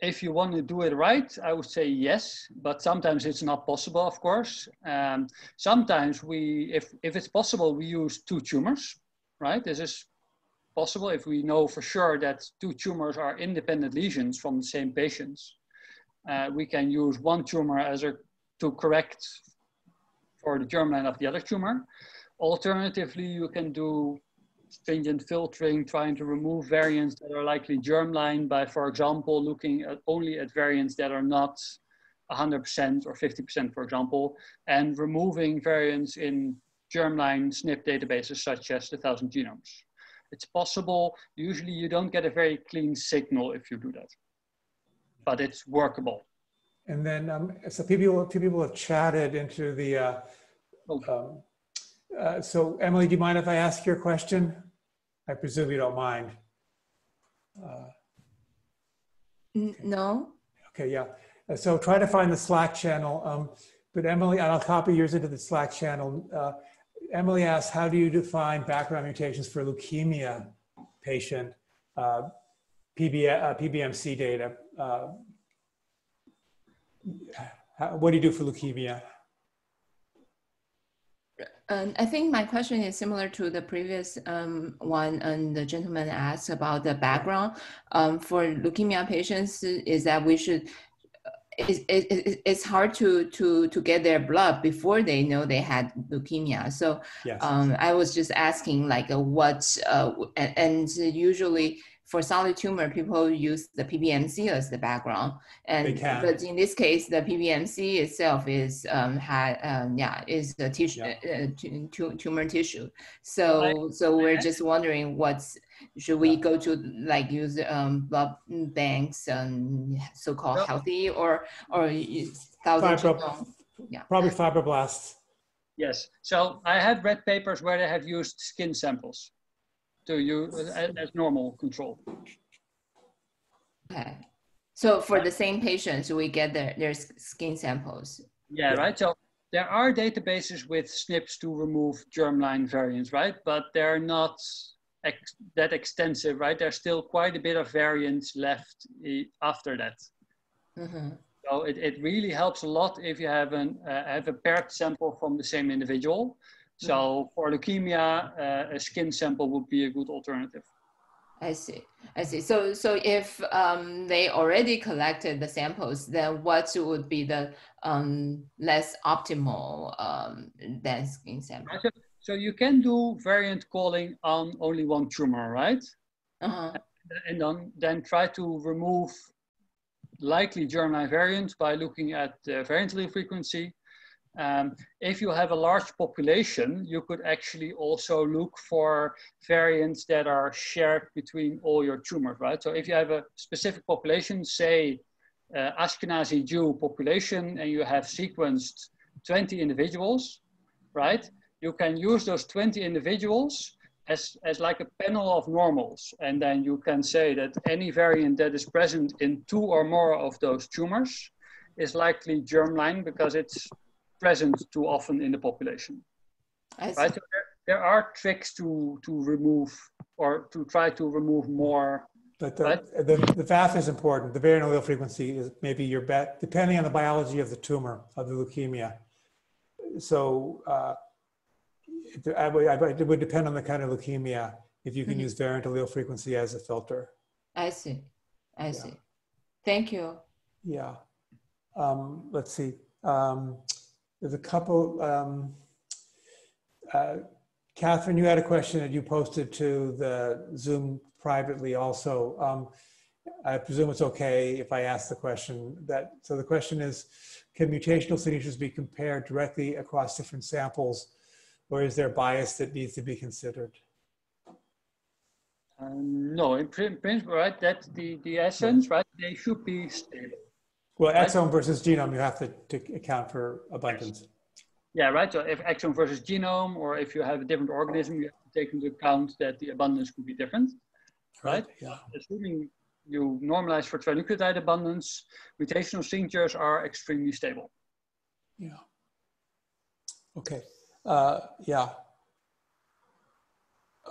if you want to do it right, I would say yes, but sometimes it's not possible, of course. Um, sometimes we, if, if it's possible, we use two tumors, right? This is possible if we know for sure that two tumors are independent lesions from the same patients. Uh, we can use one tumor as a, to correct for the germline of the other tumor. Alternatively, you can do stringent filtering, trying to remove variants that are likely germline by, for example, looking at only at variants that are not 100% or 50%, for example, and removing variants in germline SNP databases such as the Thousand Genomes. It's possible, usually you don't get a very clean signal if you do that, but it's workable.
And then, um, so people, two people have chatted into the, uh, um, uh, so Emily, do you mind if I ask your question? I presume you don't mind.
Uh, no.
Okay, yeah. Uh, so try to find the Slack channel. Um, but Emily, I'll copy yours into the Slack channel. Uh, Emily asks, how do you define background mutations for leukemia patient uh, PB, uh, PBMC data? What do you do for leukemia?
Um, I think my question is similar to the previous um, one, and the gentleman asked about the background. Um, for leukemia patients, is that we should. It, it, it's hard to, to, to get their blood before they know they had leukemia. So yes. Um, I was just asking like uh, what, uh, and, and usually for solid tumor, people use the PBMC as the background, and but in this case, the PBMC itself is um, had um, yeah is a tissue yeah. uh, tumor tissue. So so we're just wondering what's should we go to like use um, blood banks and so-called no. healthy or or thousand Fibro
yeah probably fibroblasts.
Yes. So I have read papers where they have used skin samples to you as normal control.
Okay. So for the same patients, we get their, their skin samples.
Yeah, right. So there are databases with SNPs to remove germline variants, right? But they're not ex that extensive, right? There's still quite a bit of variants left after that. Mm -hmm. So it, it really helps a lot if you have, an, uh, have a paired sample from the same individual. So for leukemia, uh, a skin sample would be a good alternative.
I see. I see. So, so if um, they already collected the samples, then what would be the um, less optimal um, skin sample?
So, so you can do variant calling on only one tumor, right?
Uh-huh.
And then, then try to remove likely germline variants by looking at the variant allele frequency um, if you have a large population, you could actually also look for variants that are shared between all your tumors, right? So if you have a specific population, say uh, Ashkenazi Jew population, and you have sequenced 20 individuals, right? You can use those 20 individuals as, as like a panel of normals. And then you can say that any variant that is present in two or more of those tumors is likely germline because it's present too often in the population. Right? So there, there, are tricks to, to remove or to try to remove more.
But the, right? the, the VAF is important. The variant allele frequency is maybe your bet, depending on the biology of the tumor, of the leukemia. So uh, it, I would, I it would depend on the kind of leukemia if you can mm -hmm. use variant allele frequency as a filter.
I see. I yeah. see. Thank you.
Yeah. Um, let's see. Um, there's a couple. Um, uh, Catherine, you had a question that you posted to the Zoom privately also. Um, I presume it's okay if I ask the question that, so the question is, can mutational signatures be compared directly across different samples or is there bias that needs to be considered?
Uh, no, in principle, right, that's the, the essence, right, they should be stable.
Well, exome versus genome, you have to, to account for abundance.
Yeah, right. So if exome versus genome, or if you have a different organism, you have to take into account that the abundance could be different, right?
Yeah.
Assuming you normalize for trinucleotide abundance, mutational signatures are extremely stable.
Yeah. Okay. Uh, yeah.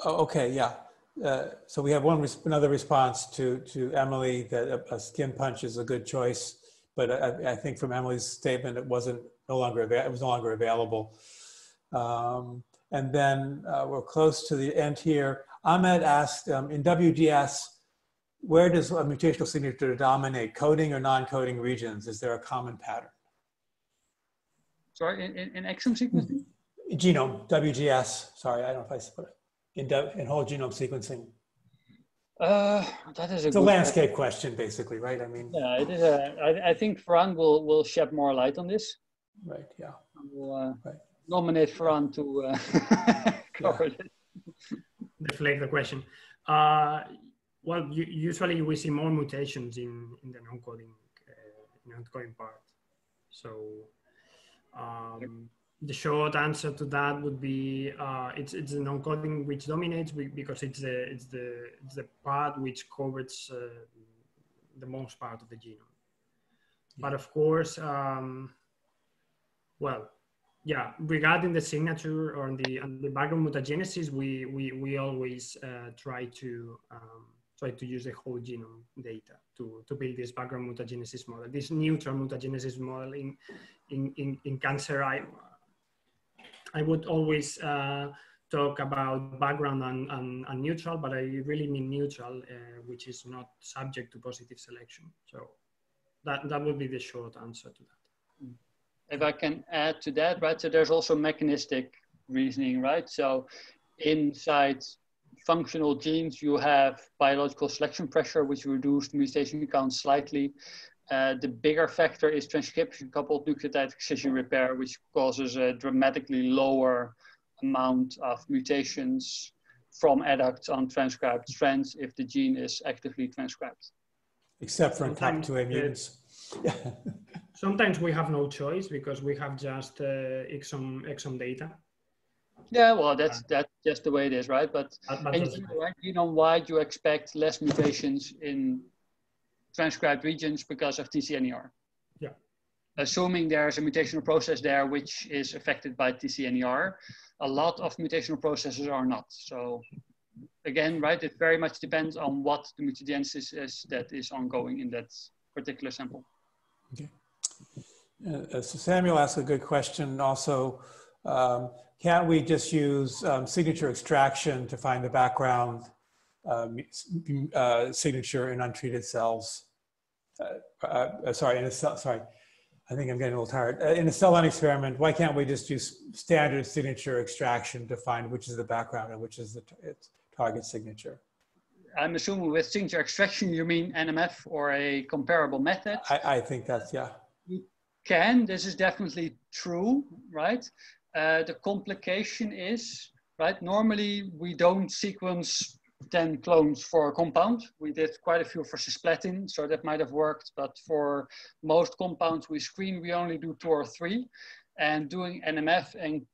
Oh, okay. Yeah. Uh, so we have one another response to to Emily that a, a skin punch is a good choice but I, I, think from Emily's statement, it wasn't no longer it was no longer available. Um, and then uh, we're close to the end here. Ahmed asked um, in WGS, where does a mutational signature dominate, coding or non-coding regions? Is there a common pattern?
Sorry, in, in, in exome sequencing?
Genome, WGS. Sorry, I don't know if I put it in, in whole genome sequencing.
Uh, that is a,
it's a landscape question. question. basically, right? I mean,
yeah, it is. A, I, I think Ferran will will shed more light on this.
Right. Yeah.
We'll uh, right. nominate Ferran to uh, cover yeah.
it. Deflect the question. Uh, well, usually we see more mutations in in the non-coding uh, non-coding part. So. Um, the short answer to that would be uh, it's it's the non-coding which dominates because it's the it's the it's the part which covers uh, the most part of the genome. But of course, um, well, yeah. Regarding the signature or the the background mutagenesis, we we we always uh, try to um, try to use the whole genome data to to build this background mutagenesis model. This neutral mutagenesis model in in in, in cancer. I I would always uh, talk about background and, and, and, neutral, but I really mean neutral, uh, which is not subject to positive selection. So that, that would be the short answer to that.
If I can add to that, right? So there's also mechanistic reasoning, right? So inside functional genes, you have biological selection pressure, which reduced mutation count slightly. Uh, the bigger factor is transcription coupled nucleotide excision repair, which causes a dramatically lower amount of mutations from adducts on transcribed strands if the gene is actively transcribed.
Except for COP2A mutants.
sometimes we have no choice because we have just uh, exome, exome data.
Yeah, well, that's that's just the way it is, right? But, but and you know, right, you know why you expect less mutations in transcribed regions because of TCNER.
Yeah.
Assuming there's a mutational process there which is affected by TCNER, a lot of mutational processes are not. So again, right, it very much depends on what the mutagenesis is that is ongoing in that particular sample.
Okay. Uh, so Samuel asked a good question also. Um, can't we just use um, signature extraction to find the background uh, uh, signature in untreated cells. Uh, uh, sorry, in a cell, sorry, I think I'm getting a little tired. Uh, in a cell line experiment, why can't we just use standard signature extraction to find which is the background and which is the target signature?
I'm assuming with signature extraction, you mean NMF or a comparable method?
I, I think that's, yeah.
You can, this is definitely true, right? Uh, the complication is, right, normally we don't sequence 10 clones for a compound. We did quite a few for cisplatin, so that might have worked. But for most compounds we screen, we only do two or three. And doing NMF and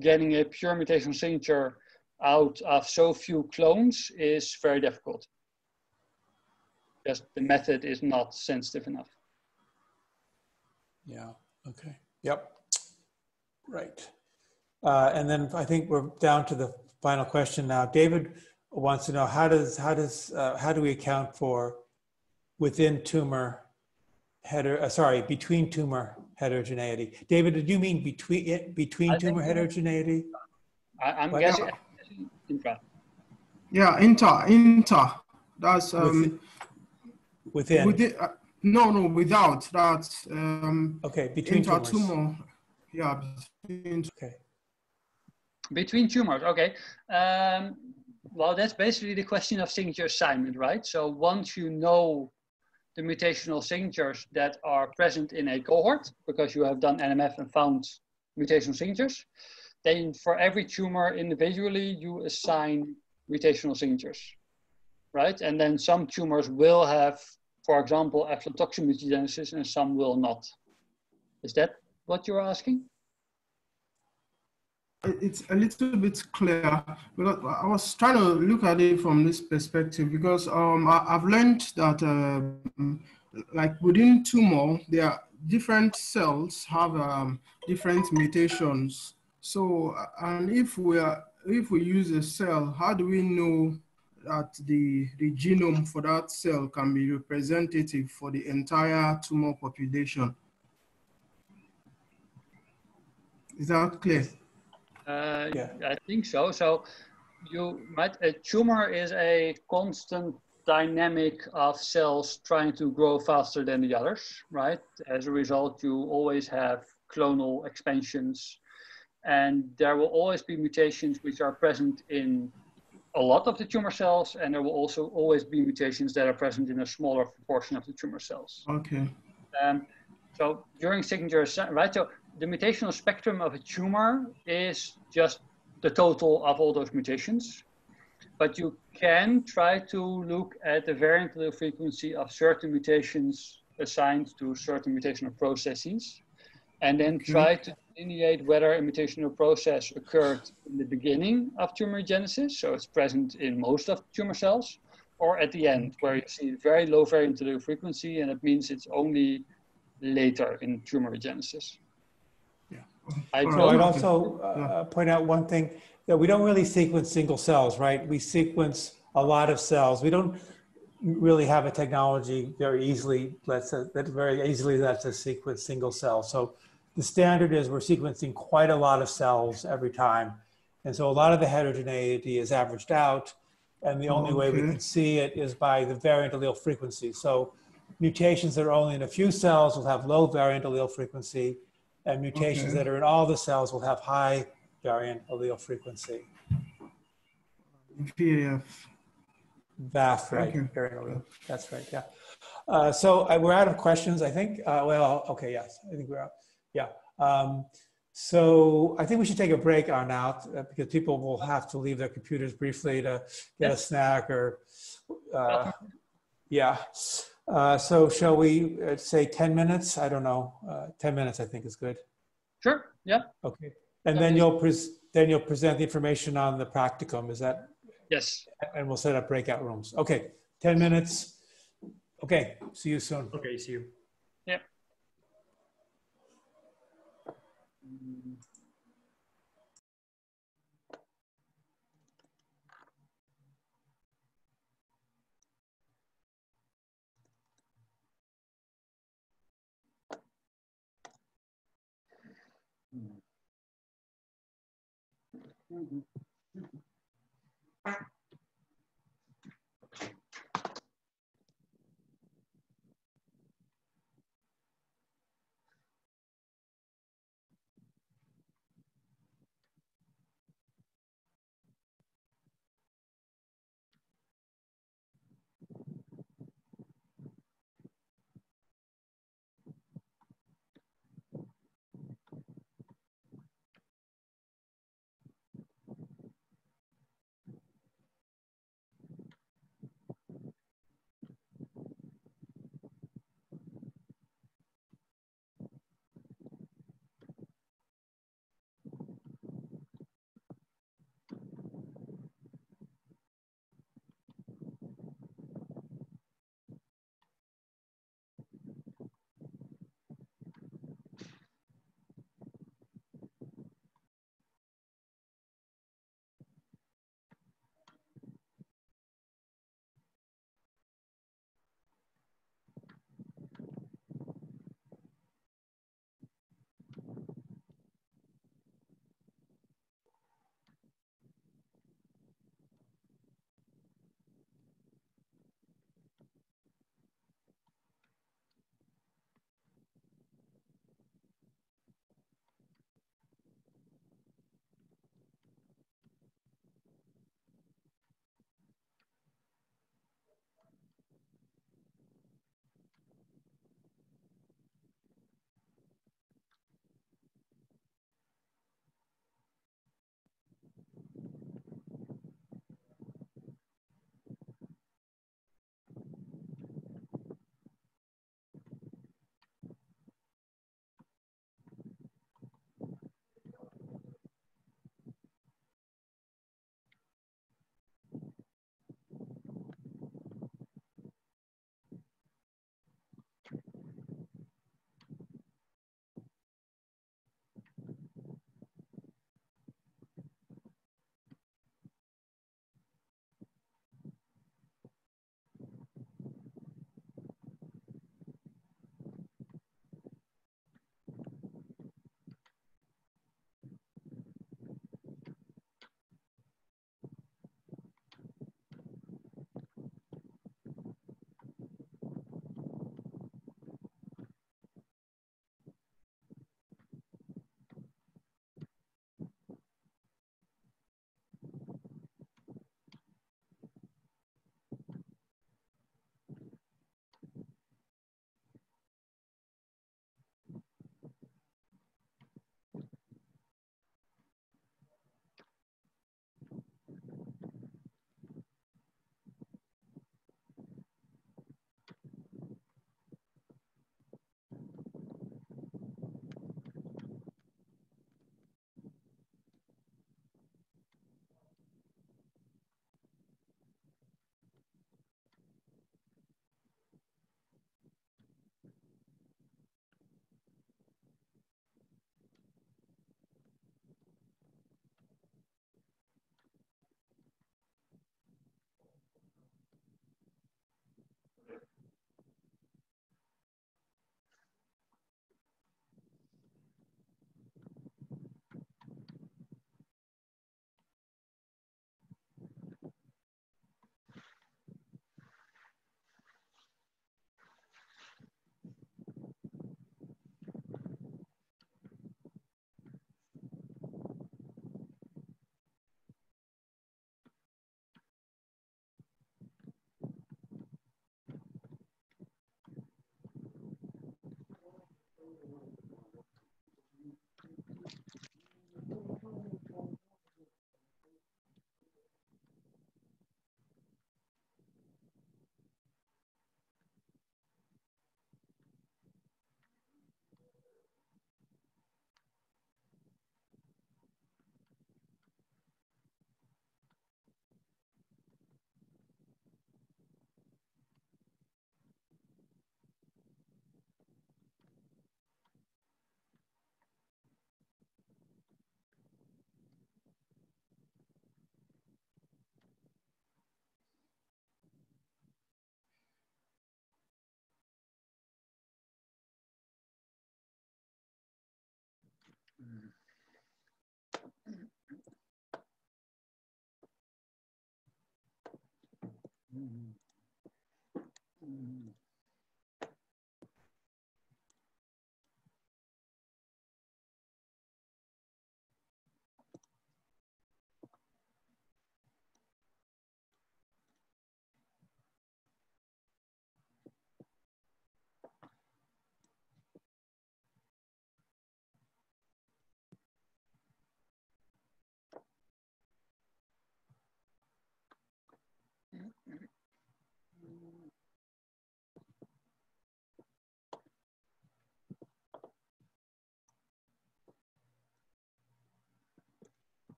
getting a pure mutation signature out of so few clones is very difficult. Just the method is not sensitive enough.
Yeah, okay, yep, right. Uh, and then I think we're down to the final question now. David wants to know how does how does uh, how do we account for within tumor heter uh, sorry between tumor heterogeneity? David did you mean between it between tumor heterogeneity?
I, am guessing intra.
Yeah inter inter that's um
within,
within. Uh, no no without. That's um
okay between inter tumor.
Yeah
between, okay.
Between tumors okay. Um well, that's basically the question of signature assignment, right? So once you know the mutational signatures that are present in a cohort, because you have done NMF and found mutational signatures, then for every tumor individually, you assign mutational signatures, right? And then some tumors will have, for example, aflatoxin mutagenesis and some will not. Is that what you're asking?
It's a little bit clear because I was trying to look at it from this perspective because um, I, have learned that uh, like within tumor, there are different cells have um, different mutations. So, and if we are, if we use a cell, how do we know that the, the genome for that cell can be representative for the entire tumor population? Is that clear?
Uh, yeah. I think so. So you might, a tumor is a constant dynamic of cells trying to grow faster than the others, right? As a result, you always have clonal expansions and there will always be mutations which are present in a lot of the tumor cells and there will also always be mutations that are present in a smaller proportion of the tumor cells.
Okay.
Um, so during signature, right? So the mutational spectrum of a tumor is just the total of all those mutations. But you can try to look at the variant allele frequency of certain mutations assigned to certain mutational processes, and then mm-hmm. try to delineate whether a mutational process occurred in the beginning of tumor genesis, so it's present in most of tumor cells, or at the end, where you see very low variant allele frequency, and it means it's only later in tumor genesis.
I so I'd also uh, point out one thing that we don't really sequence single cells, right? We sequence a lot of cells. We don't really have a technology very easily lets us, that very easily lets us sequence single cells. So the standard is we're sequencing quite a lot of cells every time. And so a lot of the heterogeneity is averaged out. And the only okay. way we can see it is by the variant allele frequency. So mutations that are only in a few cells will have low variant allele frequency and mutations okay. that are in all the cells will have high variant allele frequency.
VAF.
VAF, right. Okay. That's right, yeah. Uh, so uh, we're out of questions, I think. Uh, well, okay, yes, I think we're out. Yeah. Um, so I think we should take a break on out uh, because people will have to leave their computers briefly to get a snack or, uh, yeah. Uh, so shall we uh, say 10 minutes? I don't know. Uh, 10 minutes, I think is good.
Sure. Yeah.
Okay. And then you'll then you'll present the information on the practicum. Is that?
Yes.
And we'll set up breakout rooms. Okay. 10 minutes. Okay. See you soon.
Okay. See you.
Yeah. Mm-hmm. Mm-hmm.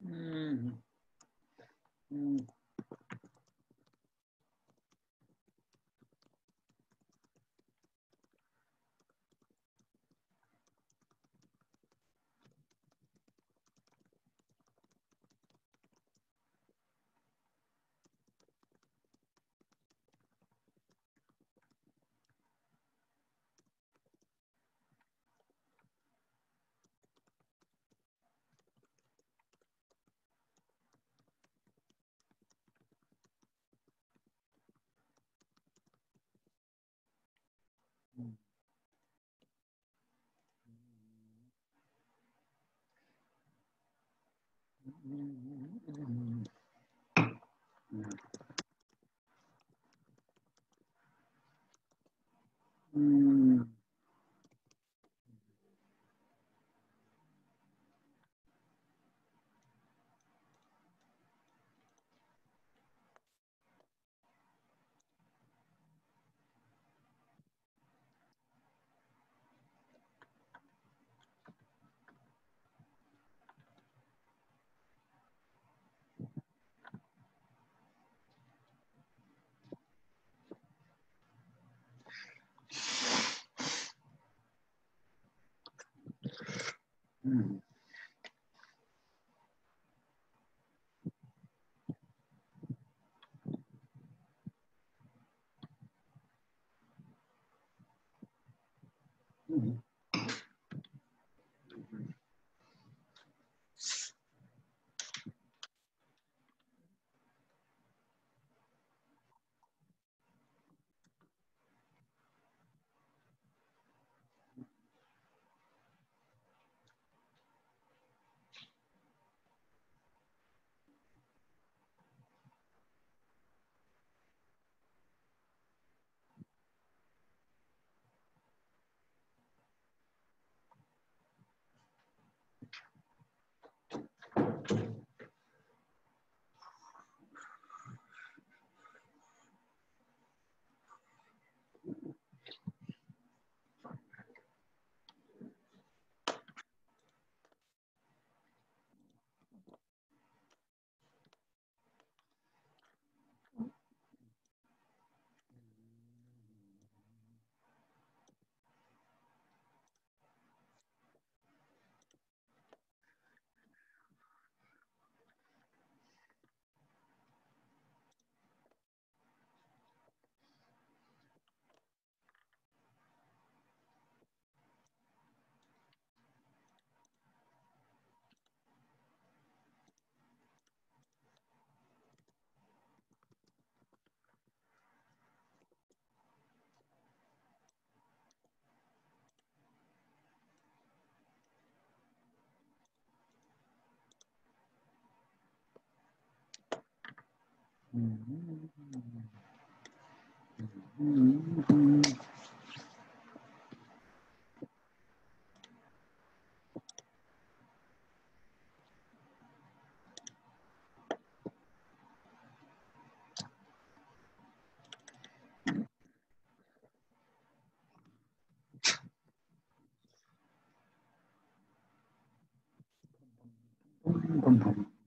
嗯嗯。Mm. Mm. Mm. Mm. Boom, boom, boom.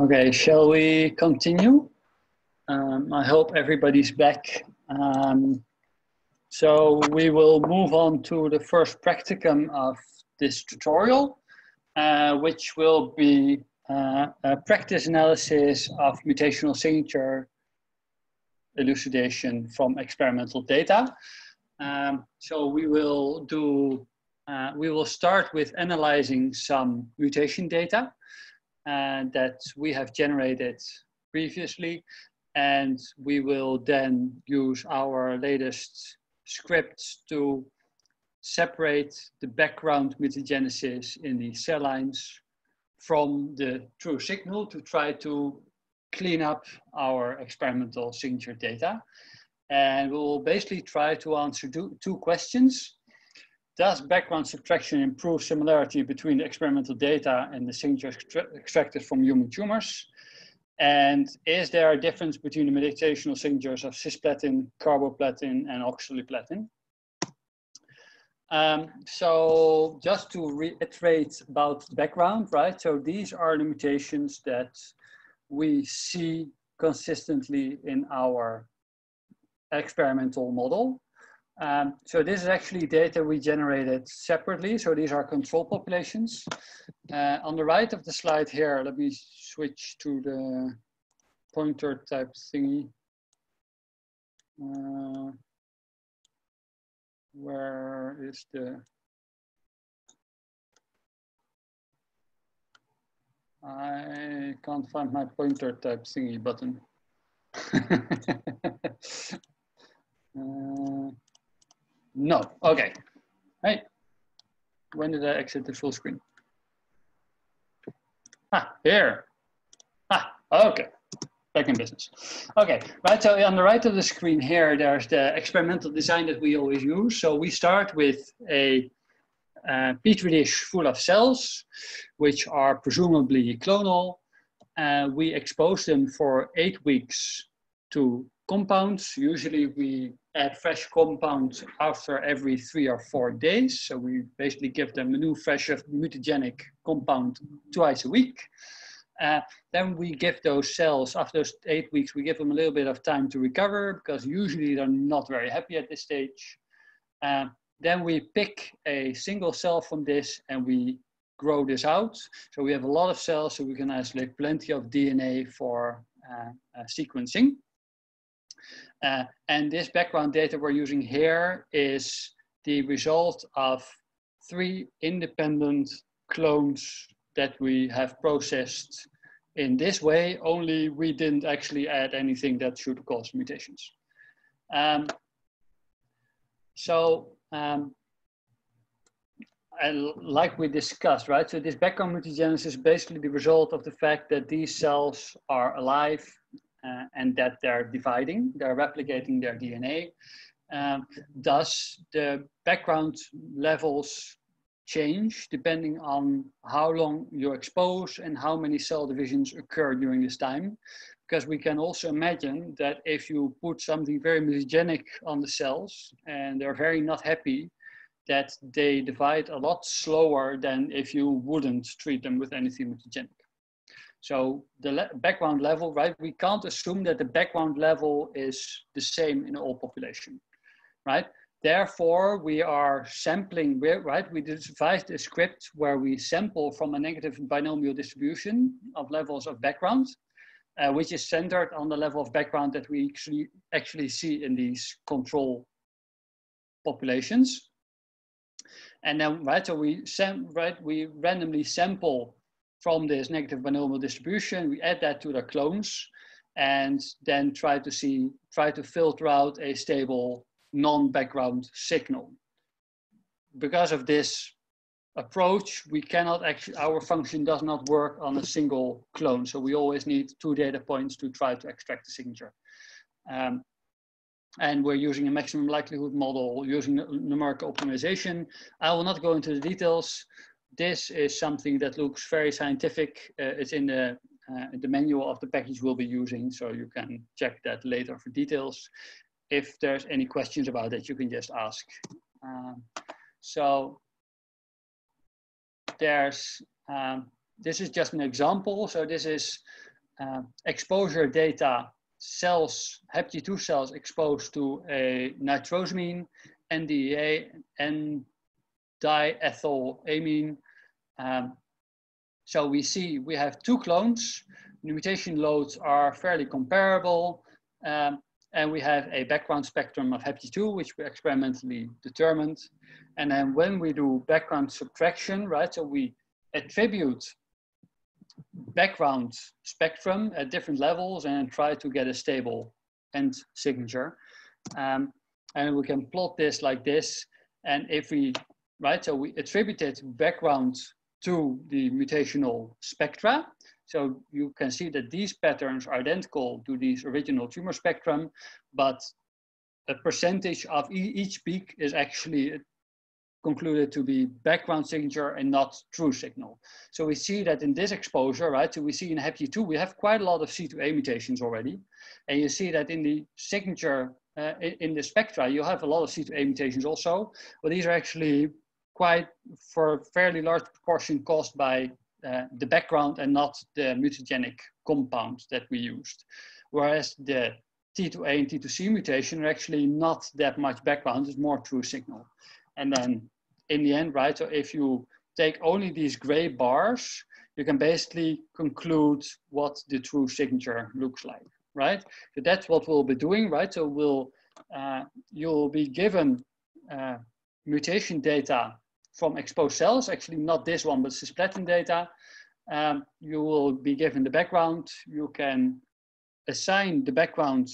Okay, shall we continue? Um, I hope everybody's back. Um, so we will move on to the first practicum of this tutorial, uh, which will be uh, a practice analysis of mutational signature elucidation from experimental data. Um, so we will do, uh, we will start with analyzing some mutation data that we have generated previously. And we will then use our latest scripts to separate the background mutagenesis in the cell lines from the true signal to try to clean up our experimental signature data. And we'll basically try to answer two, two questions. Does background subtraction improve similarity between the experimental data and the signatures extracted from human tumors? And is there a difference between the mutational signatures of cisplatin, carboplatin, and oxaliplatin? Um, so just to reiterate about background, right? So these are the mutations that we see consistently in our experimental model. Um, so this is actually data we generated separately. So these are control populations. Uh, on the right of the slide here, let me switch to the pointer type thingy. Uh, where is the I can't find my pointer type thingy button. uh, no, okay. Hey, when did I exit the full screen? Ah, here. Ah, okay, back in business. Okay, right, so on the right of the screen here, there's the experimental design that we always use. So we start with a uh, petri dish full of cells, which are presumably clonal. Uh, we expose them for eight weeks to compounds. Usually we add fresh compounds after every three or four days. So we basically give them a new fresh mutagenic compound twice a week. Uh, then we give those cells, after those eight weeks, we give them a little bit of time to recover because usually they're not very happy at this stage. Uh, then we pick a single cell from this and we grow this out. So we have a lot of cells, so we can isolate plenty of DNA for uh, uh, sequencing. Uh, and this background data we're using here is the result of three independent clones that we have processed in this way, only we didn't actually add anything that should cause mutations. Um, so um, like we discussed, right? So this background mutagenesis is basically the result of the fact that these cells are alive uh, and that they're dividing, they're replicating their DNA. Um, thus, the background levels change depending on how long you expose and how many cell divisions occur during this time because we can also imagine that if you put something very mutagenic on the cells and they're very not happy, that they divide a lot slower than if you wouldn't treat them with anything mutagenic. So the le background level, right? We can't assume that the background level is the same in all population, right? Therefore, we are sampling, right? We devised a script where we sample from a negative binomial distribution of levels of background uh, which is centered on the level of background that we actually, actually see in these control populations. And then, right, so we, sam right, we randomly sample from this negative binomial distribution, we add that to the clones, and then try to see, try to filter out a stable non-background signal. Because of this approach, we cannot actually, our function does not work on a single clone. So we always need two data points to try to extract the signature. Um, and we're using a maximum likelihood model using numerical optimization. I will not go into the details. This is something that looks very scientific. Uh, it's in the, uh, the manual of the package we'll be using, so you can check that later for details. If there's any questions about it, you can just ask. Um, so there's um, this is just an example. So this is uh, exposure data cells, HepG2 cells exposed to a nitrosamine, NDEA, and diethylamine. Um, so we see we have two clones. The mutation loads are fairly comparable. Um, and we have a background spectrum of HepG2, which we experimentally determined. And then when we do background subtraction, right, so we attribute background spectrum at different levels and try to get a stable end signature. Um, and we can plot this like this. And if we, right, so we attributed background to the mutational spectra. So you can see that these patterns are identical to these original tumor spectrum, but a percentage of e each peak is actually concluded to be background signature and not true signal. So we see that in this exposure, right, so we see in HepG2, we have quite a lot of C2A mutations already. And you see that in the signature, uh, in the spectra, you have a lot of C2A mutations also, but these are actually quite, for a fairly large proportion caused by uh, the background and not the mutagenic compound that we used. Whereas the T2A and T2C mutation are actually not that much background, it's more true signal. And then in the end, right, so if you take only these gray bars, you can basically conclude what the true signature looks like, right? So that's what we'll be doing, right? So we'll, uh, you'll be given uh, mutation data from exposed cells, actually not this one, but cisplatin data. Um, you will be given the background. You can assign the background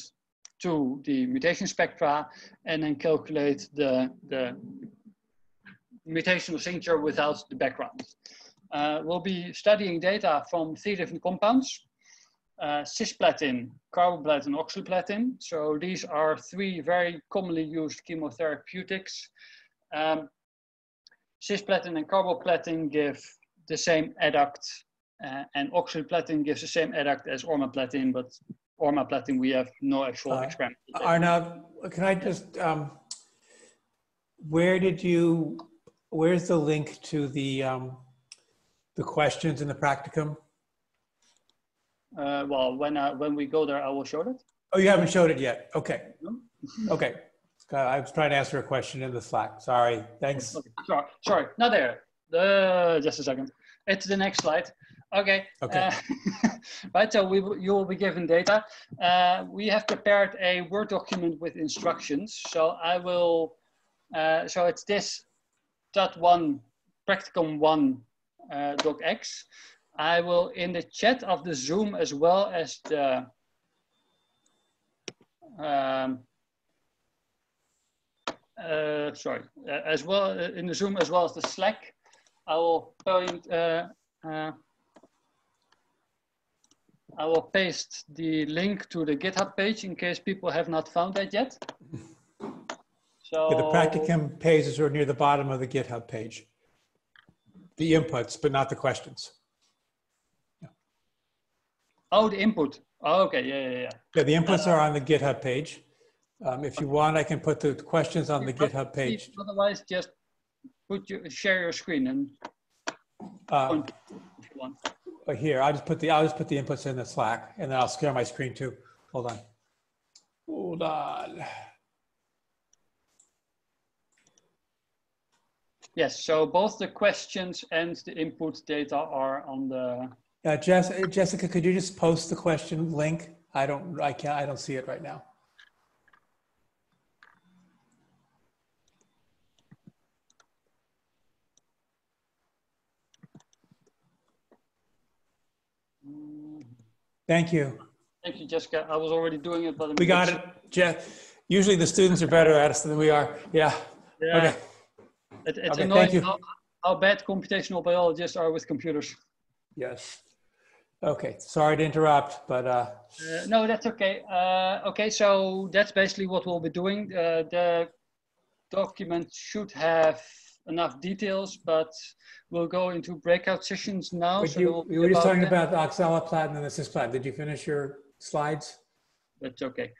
to the mutation spectra and then calculate the, the mutational signature without the background. Uh, we'll be studying data from three different compounds, uh, cisplatin, carboplatin, oxaliplatin. So these are three very commonly used chemotherapeutics. Um, cisplatin and carboplatin give the same adduct, uh, and oxaliplatin gives the same adduct as ormaplatin, but ormaplatin we have no actual uh, experiment.
Arnoud, can I just, um, where did you where's the link to the um, the questions in the practicum?
Uh, well, when uh, when we go there, I will show it.
Oh, you haven't showed it yet. Okay. okay. I was trying to answer a question in the Slack. Sorry. Thanks.
Sorry. Sorry. Not there. Uh, just a second. It's the next slide. Okay.
Okay.
Uh, right. So we you will be given data. Uh, we have prepared a Word document with instructions. So I will. Uh, so it's this dot one practicum one uh, docx. I will in the chat of the Zoom as well as the um, uh, sorry, uh, as well uh, in the Zoom as well as the Slack. I will point. Uh, uh, I will paste the link to the GitHub page in case people have not found that yet. So
yeah, the practicum pages are near the bottom of the GitHub page. The inputs, but not the questions.
Yeah. Oh, the input. Oh, okay, yeah, yeah, yeah.
Yeah, the inputs uh, are on the GitHub page. Um, if you want, I can put the questions on the GitHub page.
Otherwise, just put your share your screen and. Uh,
here, I'll just put the I'll just put the inputs in the Slack, and then I'll share my screen too. Hold on. Hold on.
Yes, so both the questions and the input data are on the.
Uh, Jess, Jessica, could you just post the question link? I don't, I can't, I don't see it right now. Thank you.
Thank you, Jessica. I was already doing it, but
we got it, Jeff. Usually the students are better at it than we are. Yeah.
Yeah. Okay. It, it's okay, annoying how, how bad computational biologists are with computers.
Yes. Okay, sorry to interrupt, but. Uh...
Uh, no, that's okay. Uh, okay, so that's basically what we'll be doing. Uh, the document should have enough details, but we'll go into breakout sessions now.
But so you, you were just talking that. about the oxaliplatin and the cisplatin. Did you finish your slides?
That's okay.